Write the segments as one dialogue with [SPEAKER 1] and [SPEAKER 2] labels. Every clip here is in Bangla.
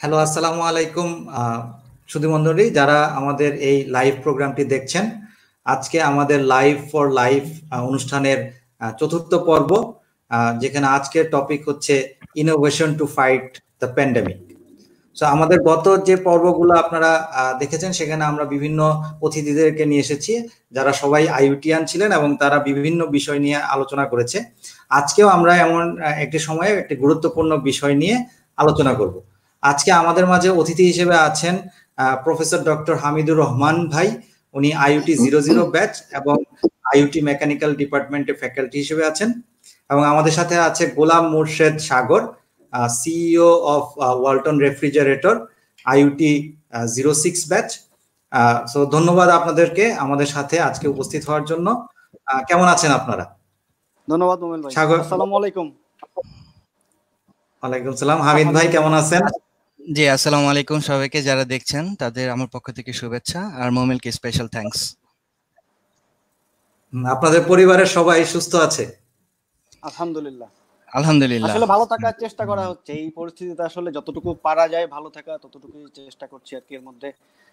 [SPEAKER 1] হ্যালো আসসালামু আলাইকুম সুধীমণ্ডলী যারা আমাদের এই লাইভ প্রোগ্রামটি দেখছেন, আজকে আমাদের লাইভ ফর লাইফ অনুষ্ঠানের চতুর্থ পর্ব যেখানে আজকের টপিক হচ্ছে innovation to fight the pandemic so আমাদের গত যে পর্বগুলো আপনারা দেখেছেন, সেখানে আমরা বিভিন্ন অতিথিদেরকে নিয়ে এসেছি, যারা সবাই আইউটিয়ান ছিলেন এবং তারা বিভিন্ন বিষয় নিয়ে আলোচনা করেছে। আজকেও আমরা এমন একটি সময়ে একটি গুরুত্বপূর্ণ বিষয় নিয়ে আলোচনা করব। আজকে আমাদের মাঝে অতিথি হিসেবে আছেন প্রফেসর ডক্টর হামিদুর রহমান ভাই। উনি আইউটি জিরো জিরো ব্যাচ এবং আইউটি মেকানিক্যাল ডিপার্টমেন্টের ফ্যাকাল্টি হিসেবে আছেন। এবং আমাদের সাথে আছে Golam Murshed Sagar CEO of Walton refrigerator IUT zero six batch. So ধন্যবাদ আপনাদেরকে আমাদের সাথে আজকে উপস্থিত হওয়ার জন্য। কেমন আছেন আপনারা?
[SPEAKER 2] ধন্যবাদ ভাই। সাগর। আসসালামু আলাইকুম।
[SPEAKER 1] ওয়ালাইকুম সালাম। হামিদ ভাই কেমন আছেন?
[SPEAKER 3] জি আসসালামু আলাইকুম সবাইকে যারা দেখছেন তাদের আমার পক্ষ থেকে শুভেচ্ছা আর মোমেলকে স্পেশাল থ্যাঙ্কস
[SPEAKER 1] আপনাদের পরিবারের সবাই সুস্থ আছে?
[SPEAKER 2] আলহামদুলিল্লাহ।
[SPEAKER 3] আলহামদুলিল্লাহ।
[SPEAKER 2] আসলে ভালো থাকার চেষ্টা করা হচ্ছে। এই পরিস্থিতিতে আসলে যতটুকু পারা যায় ভালো থাকা ততটুকুই চেষ্টা করছি আর কি। এর মধ্যে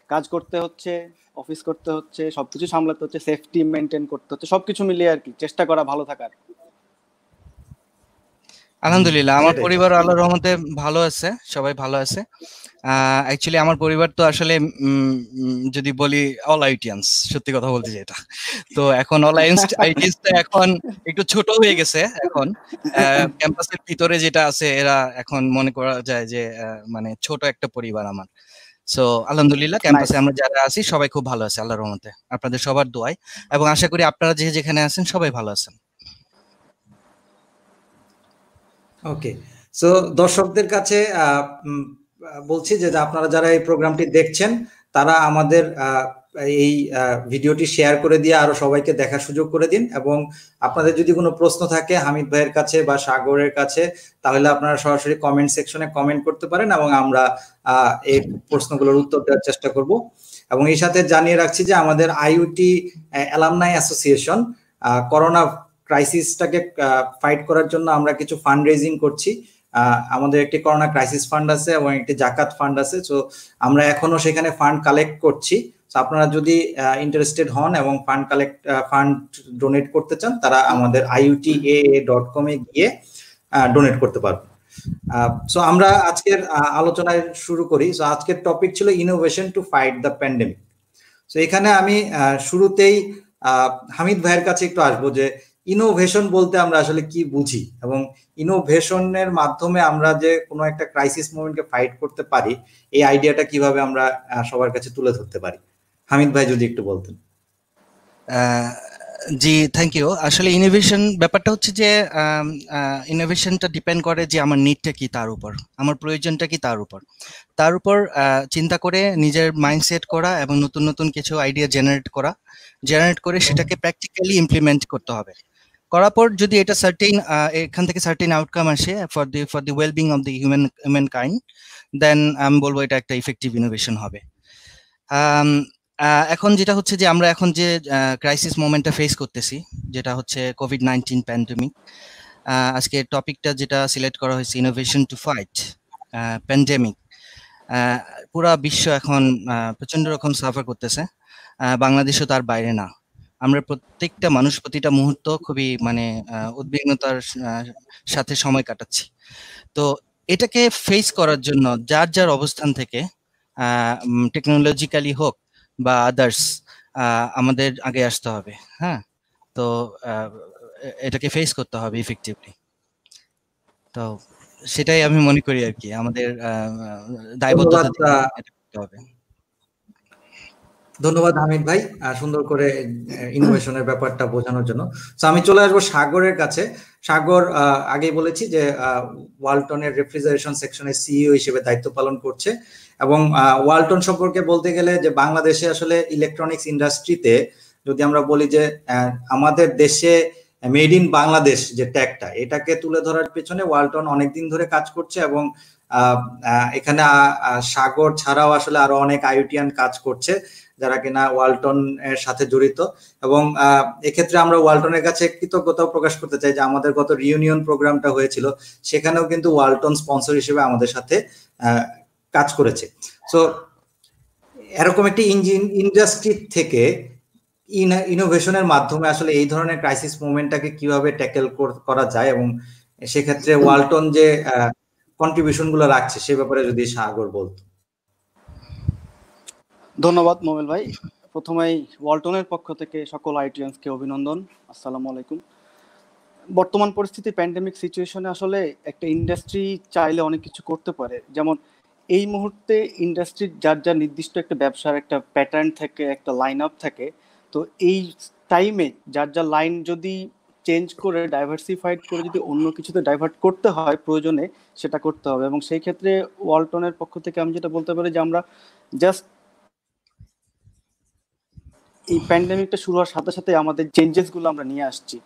[SPEAKER 2] কাজ করতে হচ্ছে অফিস করতে হচ্ছে সবকিছু সামলাতে হচ্ছে সেফটি মেনটেন করতে হচ্ছে সবকিছু মিলিয়ে আর কি চেষ্টা করা ভালো থাকার।
[SPEAKER 3] আলহামদুলিল্লাহ আমার পরিবার আল্লাহর রহমতে ভালো আছে সবাই ভালো আছে। অ্যাকচুয়ালি আমার পরিবার তো আসলে যদি বলি অল আইটিয়ান্স সত্যি কথা বলতে যেটা তো এখন অল আইটিয়ান্স এখন একটু ছোট হয়ে গেছে এখন। ক্যাম্পাসের ভিতরে যেটা আছে এরা এখন মনে করা যায় যে মানে ছোট একটা পরিবার আমার। সো আলহামদুলিল্লাহ ক্যাম্পাসে আমরা যারা আছি সবাই খুব ভালো আছে আল্লাহর রহমতে। আপনাদের সবার দোয়ায়। এবং আশা করি আপনারা যে যেখানে আছেন সবাই ভালো আছেন।
[SPEAKER 1] ওকে সো দর্শকদের কাছে বলছি যে আপনারা যারা এই প্রোগ্রামটি দেখছেন, তারা আমাদের এই ভিডিওটি শেয়ার করে দিয়ে আরও সবাইকে দেখার সুযোগ করে দিন এবং আপনাদের যদি কোনো প্রশ্ন থাকে হামিদ ভাইয়ের কাছে বা সাগরের কাছে, তাহলে আপনারা সরাসরি কমেন্ট সেকশনে কমেন্ট করতে পারেন এবং আমরা এই প্রশ্নগুলোর উত্তর দেওয়ার চেষ্টা করব। এবং এই সাথে জানিয়ে রাখছি যে, আমাদের আইউটি অ্যালামনাই অ্যাসোসিয়েশন করোনা ক্রাইসিসটাকে ফাইট করার জন্য আমরা কিছু ফান্ড রেজিং করছি আমাদের একটি করোনা ক্রাইসিস ফান্ড আছে এবং একটি জাকাত ফান্ড আছে। তো আমরা এখনও সেখানে ফান্ড কালেক্ট করছি। আপনারা যদি ইন্টারেস্টেড হন এবং ফান্ড কালেক্ট ফান্ড ডোনেট করতে চান, তারা আমাদের আইউটি এ ডট কমে গিয়ে ডোনেট করতে পারবেন। সো আমরা আজকের আলোচনায় শুরু করি। সো আজকের টপিক ছিল innovation to fight the pandemic so এখানে আমি শুরুতেই হামিদ ভাইয়ের কাছে একটু আসব যে ইনোভেশন বলতে আমরা আসলে কি বুঝি? এবং ইনোভেশনের মাধ্যমে আমরা যে কোনো একটা ক্রাইসিস মোমেন্টকে ফাইট করতে পারি, এই আইডিয়াটা কীভাবে আমরা সবার কাছে তুলে ধরতে পারি? হামিদ ভাই যদি একটু বলতেন।
[SPEAKER 3] জি থ্যাংক ইউ আসলে ইনোভেশন ব্যাপারটা হচ্ছে যে ইনোভেশনটা ডিপেন্ড করে যে আমার নিডটা কি তার উপর, আমার প্রয়োজনটা কি তার উপর। তার উপর চিন্তা করে নিজের মাইন্ডসেট করা এবং নতুন নতুন কিছু আইডিয়া জেনারেট করা। জেনারেট করে সেটাকে প্র্যাকটিক্যালি ইমপ্লিমেন্ট করতে হবে। করার পর যদি এটা সার্টেন এখান থেকে সার্টেন আউটকাম আসে for the for the wellbeing of the human human kind then আমি বলব এটা একটা ইফেক্টিভ ইনোভেশন হবে। এখন যেটা হচ্ছে যে আমরা এখন যে ক্রাইসিস মোমেন্টটা ফেস করতেছি, যেটা হচ্ছে কোভিড নাইন্টিন প্যান্ডেমিক আজকে টপিকটা যেটা সিলেক্ট করা হয়েছে ইনোভেশন টু ফাইট প্যান্ডেমিক পুরা বিশ্ব এখন প্রচণ্ড রকম সাফার করতেছে বাংলাদেশও তার বাইরে না। আমরা প্রত্যেকটা মানুষ প্রতিটা মুহূর্ত খুবই মানে উদ্বিগ্নতার সাথে সময় কাটাচ্ছি। তো এটাকে ফেস করার জন্য যার যার অবস্থান থেকে টেকনোলজিক্যালি হোক বা আদার্স আমাদের আগে আসতে হবে হ্যাঁ? তো এটাকে ফেস করতে হবে ইফেক্টিভলি তো সেটাই আমি মনে করি আর কি আমাদের দায়বদ্ধতা হবে।
[SPEAKER 1] ধন্যবাদ হামিদ ভাই সুন্দর করে ইনোভেশনের ব্যাপারটা বোঝানোর জন্য। তো আমি চলে আসব সাগরের কাছে। সাগর আগেই বলেছি যে ওয়ালটনের রেফ্রিজারেশন সেকশনের সিইও হিসেবে দায়িত্ব পালন করছে এবং ওয়ালটন সম্পর্কে বলতে গেলে যে, বাংলাদেশে আসলে ইলেকট্রনিক্স ইন্ডাস্ট্রিতে যদি আমরা বলি যে আমাদের দেশে মেড ইন বাংলাদেশ যে ট্যাগটা এটাকে তুলে ধরার পেছনে ওয়ালটন অনেকদিন ধরে কাজ করছে এবং এখানে সাগর ছাড়াও আসলে আরও অনেক আইউটিয়ান কাজ করছে। যারা কিনা ওয়ালটন এর সাথে জড়িত এবং এক্ষেত্রে আমরা ওয়ালটনের কাছে কৃতজ্ঞতাও প্রকাশ করতে চাই যে আমাদের গত রিউনিয়ন প্রোগ্রামটা হয়েছিল সেখানেও কিন্তু ওয়ালটন স্পন্সর হিসেবে আমাদের সাথে কাজ করেছে। সো এরকম একটি ইঞ্জিন ইন্ডাস্ট্রি থেকে ইনোভেশনের মাধ্যমে আসলে এই ধরনের ক্রাইসিস মুভমেন্টটাকে কীভাবে ট্যাকেল করা যায় এবং সেক্ষেত্রে ওয়ালটন যে কন্ট্রিবিউশনগুলো রাখছে সে ব্যাপারে যদি সাগর বলতো।
[SPEAKER 2] ধন্যবাদ মোমেল ভাই। প্রথমেই ওয়ালটনের পক্ষ থেকে সকল আইটিএনসকে অভিনন্দন। আসসালামু আলাইকুম। বর্তমান পরিস্থিতি প্যান্ডেমিক সিচুয়েশনে আসলে একটা ইন্ডাস্ট্রি চাইলে অনেক কিছু করতে পারে। যেমন এই মুহূর্তে ইন্ডাস্ট্রির যার যার নির্দিষ্ট একটা ব্যবসার একটা প্যাটার্ন থাকে, একটা লাইন আপ থাকে, তো এই টাইমে যার যার লাইন যদি চেঞ্জ করে ডাইভার্সিফাইড করে যদি অন্য কিছুতে ডাইভার্ট করতে হয় প্রয়োজনে সেটা করতে হবে। এবং সেই ক্ষেত্রে ওয়ালটনের পক্ষ থেকে আমি যেটা বলতে পারি যে আমরা জাস্ট এই প্যান্ডেমিকটা শুরু হওয়ার সাথে সাথে আমাদের চেঞ্জেসগুলো আমরা নিয়ে আসছি।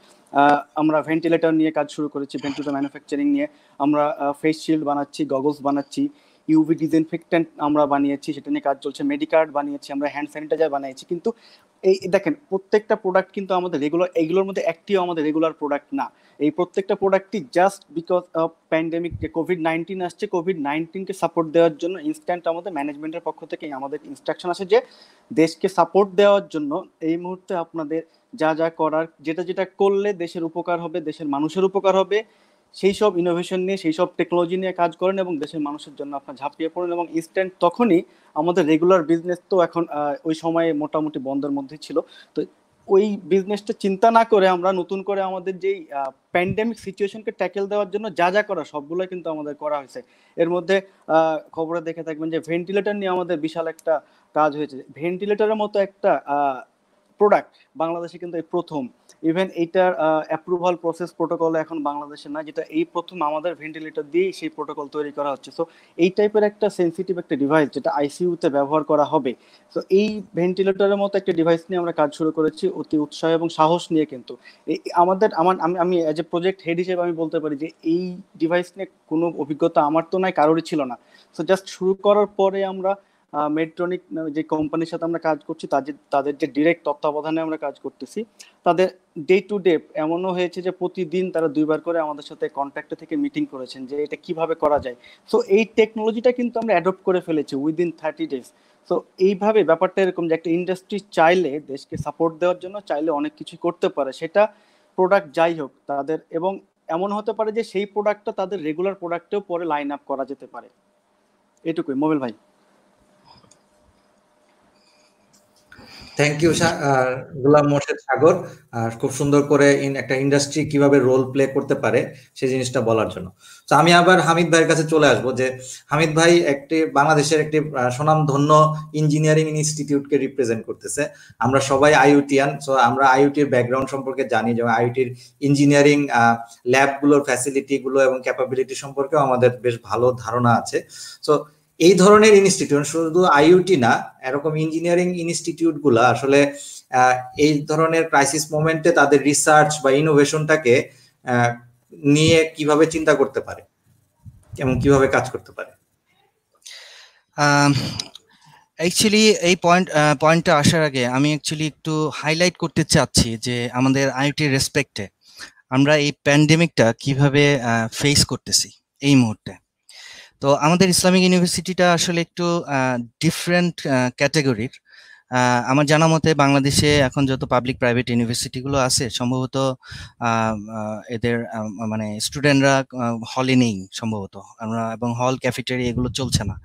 [SPEAKER 2] আমরা ভেন্টিলেটর নিয়ে কাজ শুরু করেছি ভেন্টিলেটর ম্যানুফ্যাকচারিং নিয়ে। আমরা ফেস শিল্ড বানাচ্ছি গগলস বানাচ্ছি ইউভি ডিসইনফেক্ট্যান্ট আমরা বানিয়েছি, সেটা নিয়ে কাজ চলছে মেডিকার্ড বানিয়েছি, আমরা হ্যান্ড স্যানিটাইজার বানিয়েছি। কিন্তু এই দেখেন, প্রত্যেকটা প্রোডাক্ট কিন্তু আমাদের রেগুলার এইগুলোর মধ্যে একটিও আমাদের রেগুলার প্রোডাক্ট না। এই প্রত্যেকটা প্রোডাক্টই জাস্ট বিকজ অফ প্যান্ডেমিক যে কোভিড নাইন্টিন আসছে কোভিড নাইন্টিনকে সাপোর্ট দেওয়ার জন্য ইনস্ট্যান্ট আমাদের ম্যানেজমেন্টের পক্ষ থেকে আমাদের ইনস্ট্রাকশন আছে যে, দেশকে সাপোর্ট দেওয়ার জন্য এই মুহূর্তে আপনাদের যা যা করার, যেটা যেটা করলে দেশের উপকার হবে, দেশের মানুষের উপকার হবে সেই সব ইনোভেশন নিয়ে, সেই সব টেকনোলজি নিয়ে কাজ করেন এবং দেশের মানুষের জন্য আপনার ঝাঁপিয়ে পড়েন এবং ইনস্ট্যান্ট তখনই আমাদের রেগুলার বিজনেস তো এখন ওই সময়ে মোটামুটি বন্ধের মধ্যে ছিল। তো ওই বিজনেসটা চিন্তা না করে আমরা নতুন করে আমাদের যেই প্যান্ডেমিক সিচুয়েশনকে ট্যাকেল দেওয়ার জন্য যা যা করা সবগুলো কিন্তু আমাদের করা হয়েছে। এর মধ্যে খবরে দেখে থাকবেন যে ভেন্টিলেটর নিয়ে আমাদের বিশাল একটা কাজ হয়েছে। ভেন্টিলেটরের মতো একটা প্রোডাক্ট বাংলাদেশে কিন্তু এই প্রথম। ইভেন এইটার অ্যাপ্রুভাল প্রসেস প্রোটোকল এখন বাংলাদেশে না যেটা এই প্রথম আমাদের ভেন্টিলেটর দিয়েই সেই প্রোটোকল তৈরি করা হচ্ছে। সো এই টাইপের একটা সেন্সিটিভ একটা ডিভাইস যেটা আইসিইউতে ব্যবহার করা হবে। তো এই ভেন্টিলেটরের মতো একটা ডিভাইস নিয়ে আমরা কাজ শুরু করেছি, অতি উৎসাহ এবং সাহস নিয়ে কিন্তু। আমাদের, আমার, আমি আমি এজ এ প্রজেক্ট হেড হিসেবে আমি বলতে পারি যে, এই ডিভাইস নিয়ে কোনো অভিজ্ঞতা আমার তো নাই, কারোরই ছিল না। সো জাস্ট শুরু করার পরে আমরা মেট্রনিক যে কোম্পানির সাথে আমরা কাজ করছি, তাদের তাদের যে ডিরেক্ট তত্ত্বাবধানে আমরা কাজ করতেছি, তাদের ডে টু ডে এমনও হয়েছে যে প্রতিদিন তারা দুইবার করে আমাদের সাথে কন্ট্যাক্টে থেকে মিটিং করেছেন যে এটা কীভাবে করা যায়। সো এই টেকনোলজিটা কিন্তু আমরা অ্যাডপ্ট করে ফেলেছি উইদিন থার্টি ডেজ সো এইভাবে ব্যাপারটা এরকম যে একটা ইন্ডাস্ট্রি চাইলে, দেশকে সাপোর্ট দেওয়ার জন্য চাইলে অনেক কিছু করতে পারে। সেটা প্রোডাক্ট যাই হোক তাদের, এবং এমন হতে পারে যে সেই প্রোডাক্টটা তাদের রেগুলার প্রোডাক্টেও পরে লাইন আপ করা যেতে পারে। এটুকুই। মোবাইল ভাই।
[SPEAKER 1] থ্যাংক ইউ গুলাম মোর্শেদ সাগর আর খুব সুন্দর করে একটা ইন্ডাস্ট্রি কীভাবে রোল প্লে করতে পারে, সেই জিনিসটা বলার জন্য। তো আমি আবার হামিদ ভাইয়ের কাছে চলে আসব যে, হামিদ ভাই একটি বাংলাদেশের একটি সুনামধন্য ইঞ্জিনিয়ারিং ইনস্টিটিউটকে রিপ্রেজেন্ট করতেছে। আমরা সবাই আইউটিয়ান সো আমরা আইউটির ব্যাকগ্রাউন্ড সম্পর্কে জানি, যেমন আইউটির ইঞ্জিনিয়ারিং ল্যাবগুলোর ফ্যাসিলিটি গুলো এবং ক্যাপাবিলিটি সম্পর্কেও আমাদের বেশ ভালো ধারণা আছে। সো এই ধরনের ইনস্টিটিউট শুধু আইইউটি না, এরকম ইঞ্জিনিয়ারিং ইনস্টিটিউটগুলা আসলে এই ধরনের ক্রাইসিস মোমেন্টে তাদের রিসার্চ বা ইনোভেশনটাকে নিয়ে কীভাবে চিন্তা করতে পারে? এবং কীভাবে কাজ করতে পারে?
[SPEAKER 3] অ্যাকচুয়ালি এই পয়েন্ট পয়েন্টটা আসার আগে আমি অ্যাকচুয়ালি একটু হাইলাইট করতে চাচ্ছি যে আমাদের আইওটি রেসপেক্টে আমরা এই প্যান্ডেমিকটা কীভাবে ফেস করতেছি, এই মুহূর্তে। তো আমাদের ইসলামিক ইউনিভার্সিটিটা আসলে একটু ডিফারেন্ট ক্যাটাগরির আমার জানা মতে বাংলাদেশে এখন যত পাবলিক প্রাইভেট ইউনিভার্সিটিগুলো আছে, সম্ভবত এদের মানে স্টুডেন্টরা হলে নেই সম্ভবত। আমরা, এবং হল ক্যাফেটেরি এগুলো চলছে না।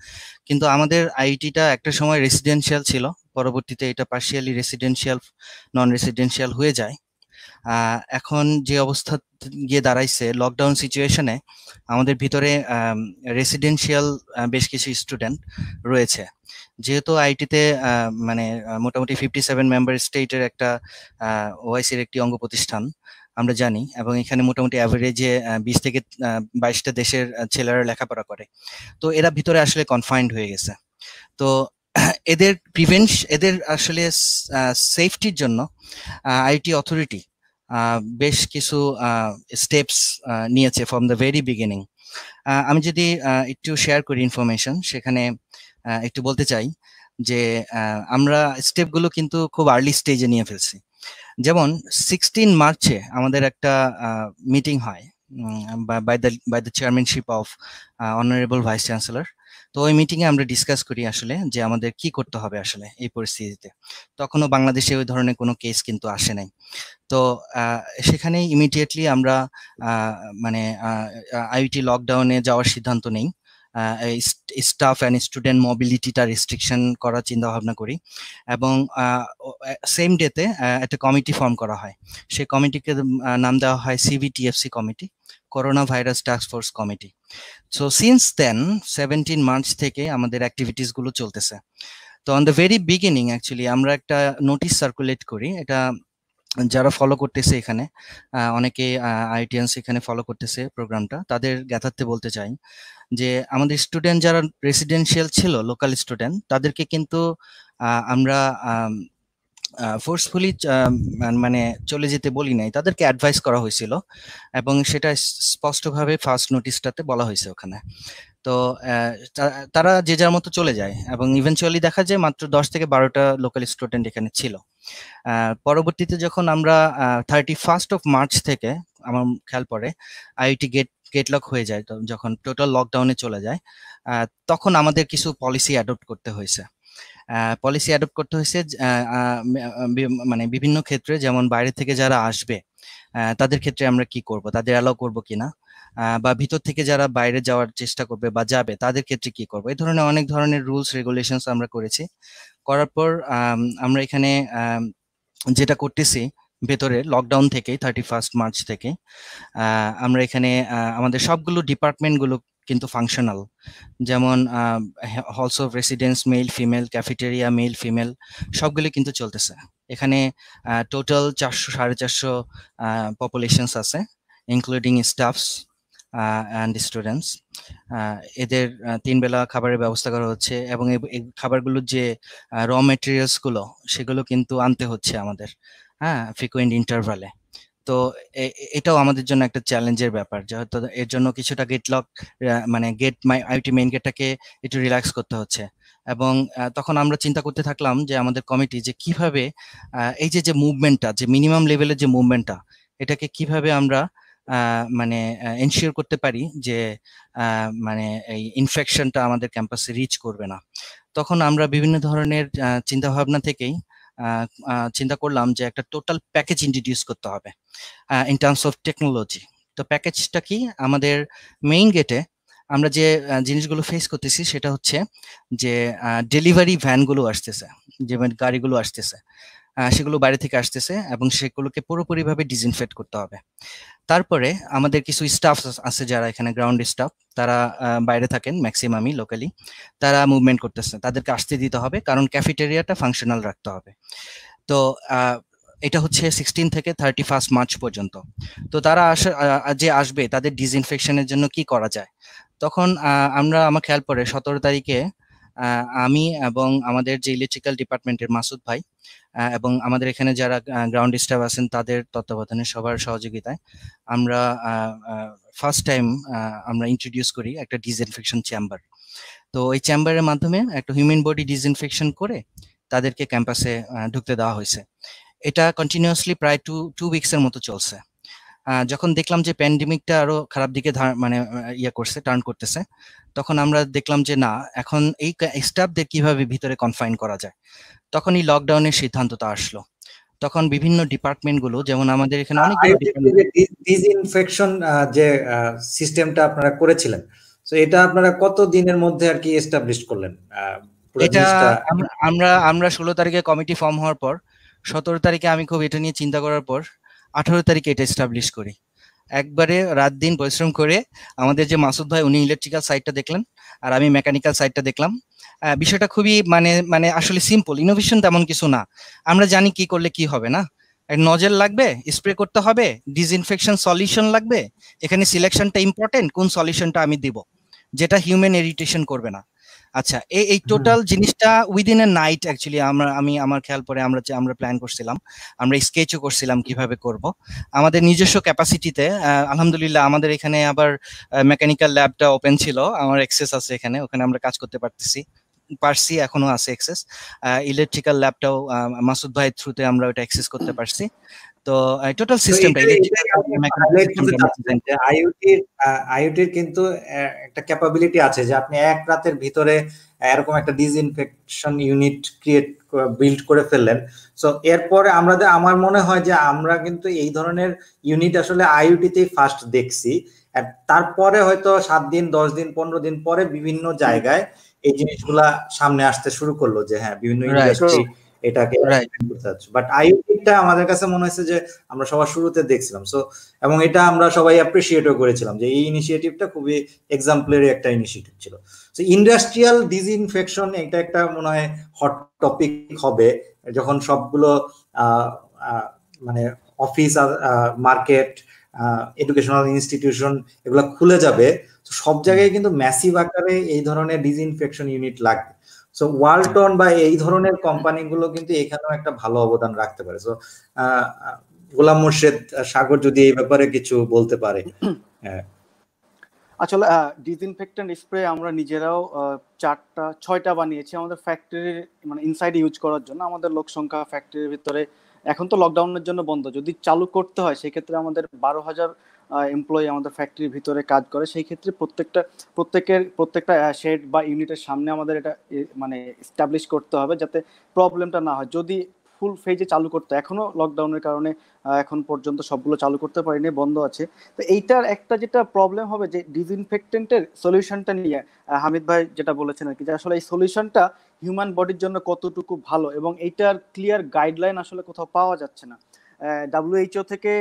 [SPEAKER 3] কিন্তু আমাদের আইটিটা একটা সময় রেসিডেন্সিয়াল ছিল। পরবর্তীতে এটা পার্শিয়ালি রেসিডেন্সিয়াল নন রেসিডেন্সিয়াল হয়ে যায়। এখন যে অবস্থা গিয়ে দাঁড়াইছে লকডাউন সিচুয়েশনে আমাদের ভিতরে রেসিডেন্সিয়াল বেশ কিছু স্টুডেন্ট রয়েছে। যেহেতু আইটিতে মানে মোটামুটি ফিফটি সেভেন মেম্বার স্টেটের একটা ওআইসির একটি অঙ্গ প্রতিষ্ঠান, আমরা জানি, এবং এখানে মোটামুটি অ্যাভারেজে বিশ থেকে বাইশটা দেশের ছেলেরা লেখাপড়া করে। তো এরা ভিতরে আসলে কনফাইন্ড হয়ে গেছে। তো এদের প্রিভেন্স এদের আসলে সেফটির জন্য আইটি অথরিটি বেশ কিছু স্টেপস নিয়েছে ফ্রম দ্য ভেরি বিগিনিং আমি যদি একটু শেয়ার করি ইনফরমেশন সেখানে একটু বলতে চাই যে আমরা স্টেপগুলো কিন্তু খুব আর্লি স্টেজে নিয়ে ফেলছি। যেমন সিক্সটিন মার্চে আমাদের একটা মিটিং হয় by the by the chairmanship of honourable vice chancellor তো ওই মিটিংয়ে আমরা ডিসকাস করি আসলে যে আমাদের কি করতে হবে আসলে এই পরিস্থিতিতে। তখনও বাংলাদেশে ওই ধরনের কোনো কেস কিন্তু আসে নাই। তো সেখানে ইমিডিয়েটলি আমরা মানে আইটি লকডাউনে যাওয়ার সিদ্ধান্ত নেই। স্টাফ অ্যান্ড স্টুডেন্ট মোবিলিটিটা রেস্ট্রিকশন করার চিন্তা ভাবনা করি। এবং সেম ডেতে একটা কমিটি ফর্ম করা হয়। সেই কমিটিকে নাম দেওয়া হয় CVTFC committee corona virus task force committee so since then seventeen March থেকে আমাদের অ্যাক্টিভিটিসগুলো চলতেছে। তো on the very beginning actually আমরা একটা নোটিশ সার্কুলেট করি। এটা যারা ফলো করতেছে এখানে অনেকে আইটিএনস এখানে ফলো করতেছে প্রোগ্রামটা তাদের জ্ঞাতার্থে বলতে চাই যে, আমাদের স্টুডেন্ট যারা রেসিডেন্সিয়াল ছিল লোকাল স্টুডেন্ট তাদেরকে কিন্তু আমরা ফোর্সফুলি মানে চলে যেতে বলি নাই, তাদেরকে অ্যাডভাইস করা হয়েছিল এবং সেটা স্পষ্টভাবে ফার্স্ট নোটিশটাতে বলা হয়েছে ওখানে। তো তারা যে যার মতো চলে যায় এবং ইভেনচুয়ালি দেখা যায় মাত্র দশ থেকে বারোটা লোকাল স্টুডেন্ট এখানে ছিল। পরবর্তীতে যখন আমরা থার্টি ফার্স্ট অফ মার্চ থেকে আমার খেয়াল পরে আইটি গেট গেটলক হয়ে যায় যখন টোটাল লকডাউনে চলে যায় তখন আমাদের কিছু পলিসি অ্যাডপ্ট করতে হয়েছে। পলিসি অ্যাডপ্ট করতে হয়েছে মানে বিভিন্ন ক্ষেত্রে, যেমন বাইরে থেকে যারা আসবে তাদের ক্ষেত্রে আমরা কি করব, তাদের অ্যালাউ করব কিনা বা ভিতর থেকে যারা বাইরে যাওয়ার চেষ্টা করবে বা যাবে, তাদের ক্ষেত্রে কি করব এই ধরনের অনেক ধরনের রুলস রেগুলেশনস আমরা করেছি। করার পর আমরা এখানে যেটা করতেছি ভেতরে লকডাউন থেকে থার্টি ফার্স্ট মার্চ থেকে আমরা এখানে আমাদের সবগুলো ডিপার্টমেন্টগুলো কিন্তু ফাংশনাল যেমন halls of residence male female cafeteria male female সবগুলো কিন্তু চলতেছে। এখানে টোটাল চারশো, সাড়ে চারশো পপুলেশনস আছে ইনক্লুডিং স্টাফস অ্যান্ড স্টুডেন্টস এদের তিন বেলা খাবারের ব্যবস্থা করা হচ্ছে এবং এই খাবারগুলোর যে র মেটেরিয়ালসগুলো সেগুলো কিন্তু আনতে হচ্ছে আমাদের হ্যাঁ ফ্রিকুয়েন্ট ইন্টারভালে তো এটাও আমাদের জন্য একটা চ্যালেঞ্জের ব্যাপার যেহেতু এর জন্য কিছুটা গেট লক মানে গেট মাই আইটি মেইন গেটটাকে একটু রিল্যাক্স করতে হচ্ছে। এবং তখন আমরা চিন্তা করতে থাকলাম যে আমাদের কমিটি যে কীভাবে এই যে যে মুভমেন্টটা যে মিনিমাম লেভেলের যে মুভমেন্টটা এটাকে কীভাবে আমরা মানে এনশিওর করতে পারি যে মানে এই ইনফেকশনটা আমাদের ক্যাম্পাসে রিচ করবে না। তখন আমরা বিভিন্ন ধরনের চিন্তা ভাবনা থেকেই চিন্তা করলাম যে একটা টোটাল প্যাকেজ ইন্ট্রোডিউস করতে হবে ইন টার্মস অফ টেকনোলজি তো প্যাকেজটা কি? আমাদের মেইন গেটে আমরা যে জিনিসগুলো ফেস করতেছি সেটা হচ্ছে যে ডেলিভারি ভ্যানগুলো আসতেছে, যে গাড়িগুলো আসতেছে। সেগুলো বাইরে থেকে আসতেছে এবং সেগুলোকে পুরোপুরিভাবে ডিসইনফেক্ট করতে হবে। তারপরে আমাদের কিছু স্টাফ আছে যারা এখানে গ্রাউন্ড স্টাফ তারা বাইরে থাকেন ম্যাক্সিমামই লোকালি তারা মুভমেন্ট করতেছে, তাদেরকে আসতে দিতে হবে কারণ ক্যাফেটেরিয়াটা ফাংশনাল রাখতে হবে। তো এটা হচ্ছে সিক্সটিন থেকে থার্টি ফার্স্ট মার্চ পর্যন্ত। তো তারা আসে যে আসবে তাদের ডিসইনফেকশনের জন্য কি করা যায়? তখন আমরা, আমার খেয়াল পরে সতেরো তারিখে আমি এবং আমাদের যে ইলেকট্রিক্যাল ডিপার্টমেন্টের মাসুদ ভাই এবং আমাদের এখানে যারা গ্রাউন্ড স্টাফ আছেন, তাদের তত্ত্বাবধানে সবার সহযোগিতায় আমরা ফার্স্ট টাইম আমরা ইন্ট্রোডিউস করি একটা ডিসইনফেকশন চেম্বার তো এই চেম্বারের মাধ্যমে একটা হিউম্যান বডি ডিসইনফেকশন করে তাদেরকে ক্যাম্পাসে ঢুকতে দেওয়া হয়েছে। এটা কন্টিনিউয়াসলি প্রায় টু টু উইকসের মতো চলছে। যখন দেখলাম যে প্যান্ডেমিকটা আরও খারাপ দিকে মানে ইয়ে করছে টার্ন করতেছে তখন আমরা দেখলাম যে না এখন এই স্টাফদের কীভাবে ভিতরে কনফাইন করা যায়? তখন এই লকডাউনের সিদ্ধান্তটা আসলো। তখন বিভিন্ন ডিপার্টমেন্টগুলো যেমন আমাদের এখানে অনেক
[SPEAKER 1] ডিসইনফেকশন যে সিস্টেমটা আপনারা করেছিলেন। তো এটা আপনারা কত দিনের মধ্যে আর কি এস্টাবলিশ করলেন?
[SPEAKER 3] এটা আমরা আমরা ষোলো তারিখে কমিটি ফর্ম হওয়ার পর সতেরো তারিখে আমি খুব এটা নিয়ে চিন্তা করার পর আঠারো তারিখে এটা এস্টাবলিশ করি। একবারে রাত দিন পরিশ্রম করে আমাদের যে মাসুদ ভাই, উনি ইলেকট্রিক্যাল সাইডটা দেখলেন আর আমি মেকানিক্যাল সাইডটা দেখলাম। বিষয়টা খুবই মানে মানে আসলে সিম্পল ইনোভেশন তেমন কিছু না। আমরা জানি কি করলে কি হবে না? নজেল লাগবে স্প্রে করতে হবে ডিসইনফেকশন সলিউশন লাগবে, এখানে সিলেকশনটা ইম্পর্টেন্ট কোন সলিউশনটা আমি দিব, যেটা হিউম্যান এরিটেশন করবে না। আচ্ছা এই এই টোটাল জিনিসটা উইদিন এ নাইট অ্যাকচুয়ালি আমরা আমি আমার খেয়াল পরে আমরা যে আমরা প্ল্যান করছিলাম আমরা স্কেচও করছিলাম কীভাবে করব। আমাদের নিজস্ব ক্যাপাসিটিতে আলহামদুলিল্লাহ আমাদের এখানে আবার মেকানিক্যাল ল্যাবটা ওপেন ছিল আমার এক্সেস আছে এখানে ওখানে আমরা কাজ করতে পারতেছি পারছি এখনও আছে এক্সেস ইলেকট্রিক্যাল ল্যাবটাও মাসুদ ভাইয়ের থ্রুতে আমরা ওটা অ্যাক্সেস করতে পারছি। তো টোটাল সিস্টেমটা
[SPEAKER 1] আইওটির আইওটির কিন্তু একটা ক্যাপাবিলিটি আছে যে আপনি এক রাতের ভিতরে এরকম একটা ডিসইনফেকশন ইউনিট ক্রিয়েট বিল্ড করে ফেললেন। সো এরপরে আমরা আমার মনে হয় যে আমরা কিন্তু এই ধরনের ইউনিট আসলে আইওটিতেই ফার্স্ট দেখছি। তারপরে হয়তো সাত দিন দশ দিন পনেরো দিন পরে বিভিন্ন জায়গায় এই জিনিসগুলা সামনে আসতে শুরু করল যে হ্যাঁ বিভিন্ন ইন্ডাস্ট্রি এটাকে বাট আইওটিটা আমাদের কাছে মনে হয়েছে যে আমরা সবার শুরুতে দেখছিলাম। সো এবং এটা আমরা সবাই অ্যাপ্রিসিয়েটও করেছিলাম যে এই ইনিশিয়েটিভটা খুবই এক্সাম্পলারি একটা ইনিশিয়েটিভ ছিল। সো ইন্ডাস্ট্রিয়াল ডিসইনফেকশন এটা একটা মনে হয় হট টপিক হবে। যখন সবগুলো মানে অফিস মার্কেট এডুকেশনাল ইনস্টিটিউশন এগুলো খুলে যাবে। সব জায়গায় কিন্তু ম্যাসিভ আকারে এই ধরনের ডিসইনফেকশন ইউনিট লাগবে। সো ওয়ালটন বা এই ধরনের কোম্পানিগুলো কিন্তু এখানেও একটা ভালো অবদান রাখতে পারে। সো গোলাম মোর্শেদ সাগর যদি এই ব্যাপারে কিছু বলতে পারে।
[SPEAKER 2] আসলে ডিসইনফেক্টেন্ট স্প্রে আমরা নিজেরাও চারটা ছয়টা বানিয়েছি। আমাদের ফ্যাক্টরির মানে ইনসাইড ইউজ করার জন্য। আমাদের লোক সংখ্যা ফ্যাক্টরির ভিতরে এখন তো লকডাউনের জন্য বন্ধ। যদি চালু করতে হয়, সেক্ষেত্রে আমাদের বারো হাজার এমপ্লয়ি আমাদের ফ্যাক্টরির ভিতরে কাজ করে। সেই ক্ষেত্রে প্রত্যেকটা, প্রত্যেকের, প্রত্যেকটা শেড বা ইউনিটের সামনে আমাদের এটা মানে এস্টাবলিশ করতে হবে যাতে প্রবলেমটা না হয়। যদি ফুল ফেজে চালু করতে। এখনও লকডাউনের কারণে এখন পর্যন্ত সবগুলো চালু করতে পারিনি, বন্ধ আছে। তো এইটার একটা যেটা প্রবলেম হবে যে ডিসইনফেক্টেন্টের সলিউশনটা নিয়ে হামিদ ভাই যেটা বলেছেন আর কি, যে আসলে এই সলিউশনটা হিউম্যান বডির জন্য কতটুকু ভালো এবং এইটার ক্লিয়ার গাইডলাইন আসলে কোথাও পাওয়া যাচ্ছে না। ডাব্লিউএইচও থেকে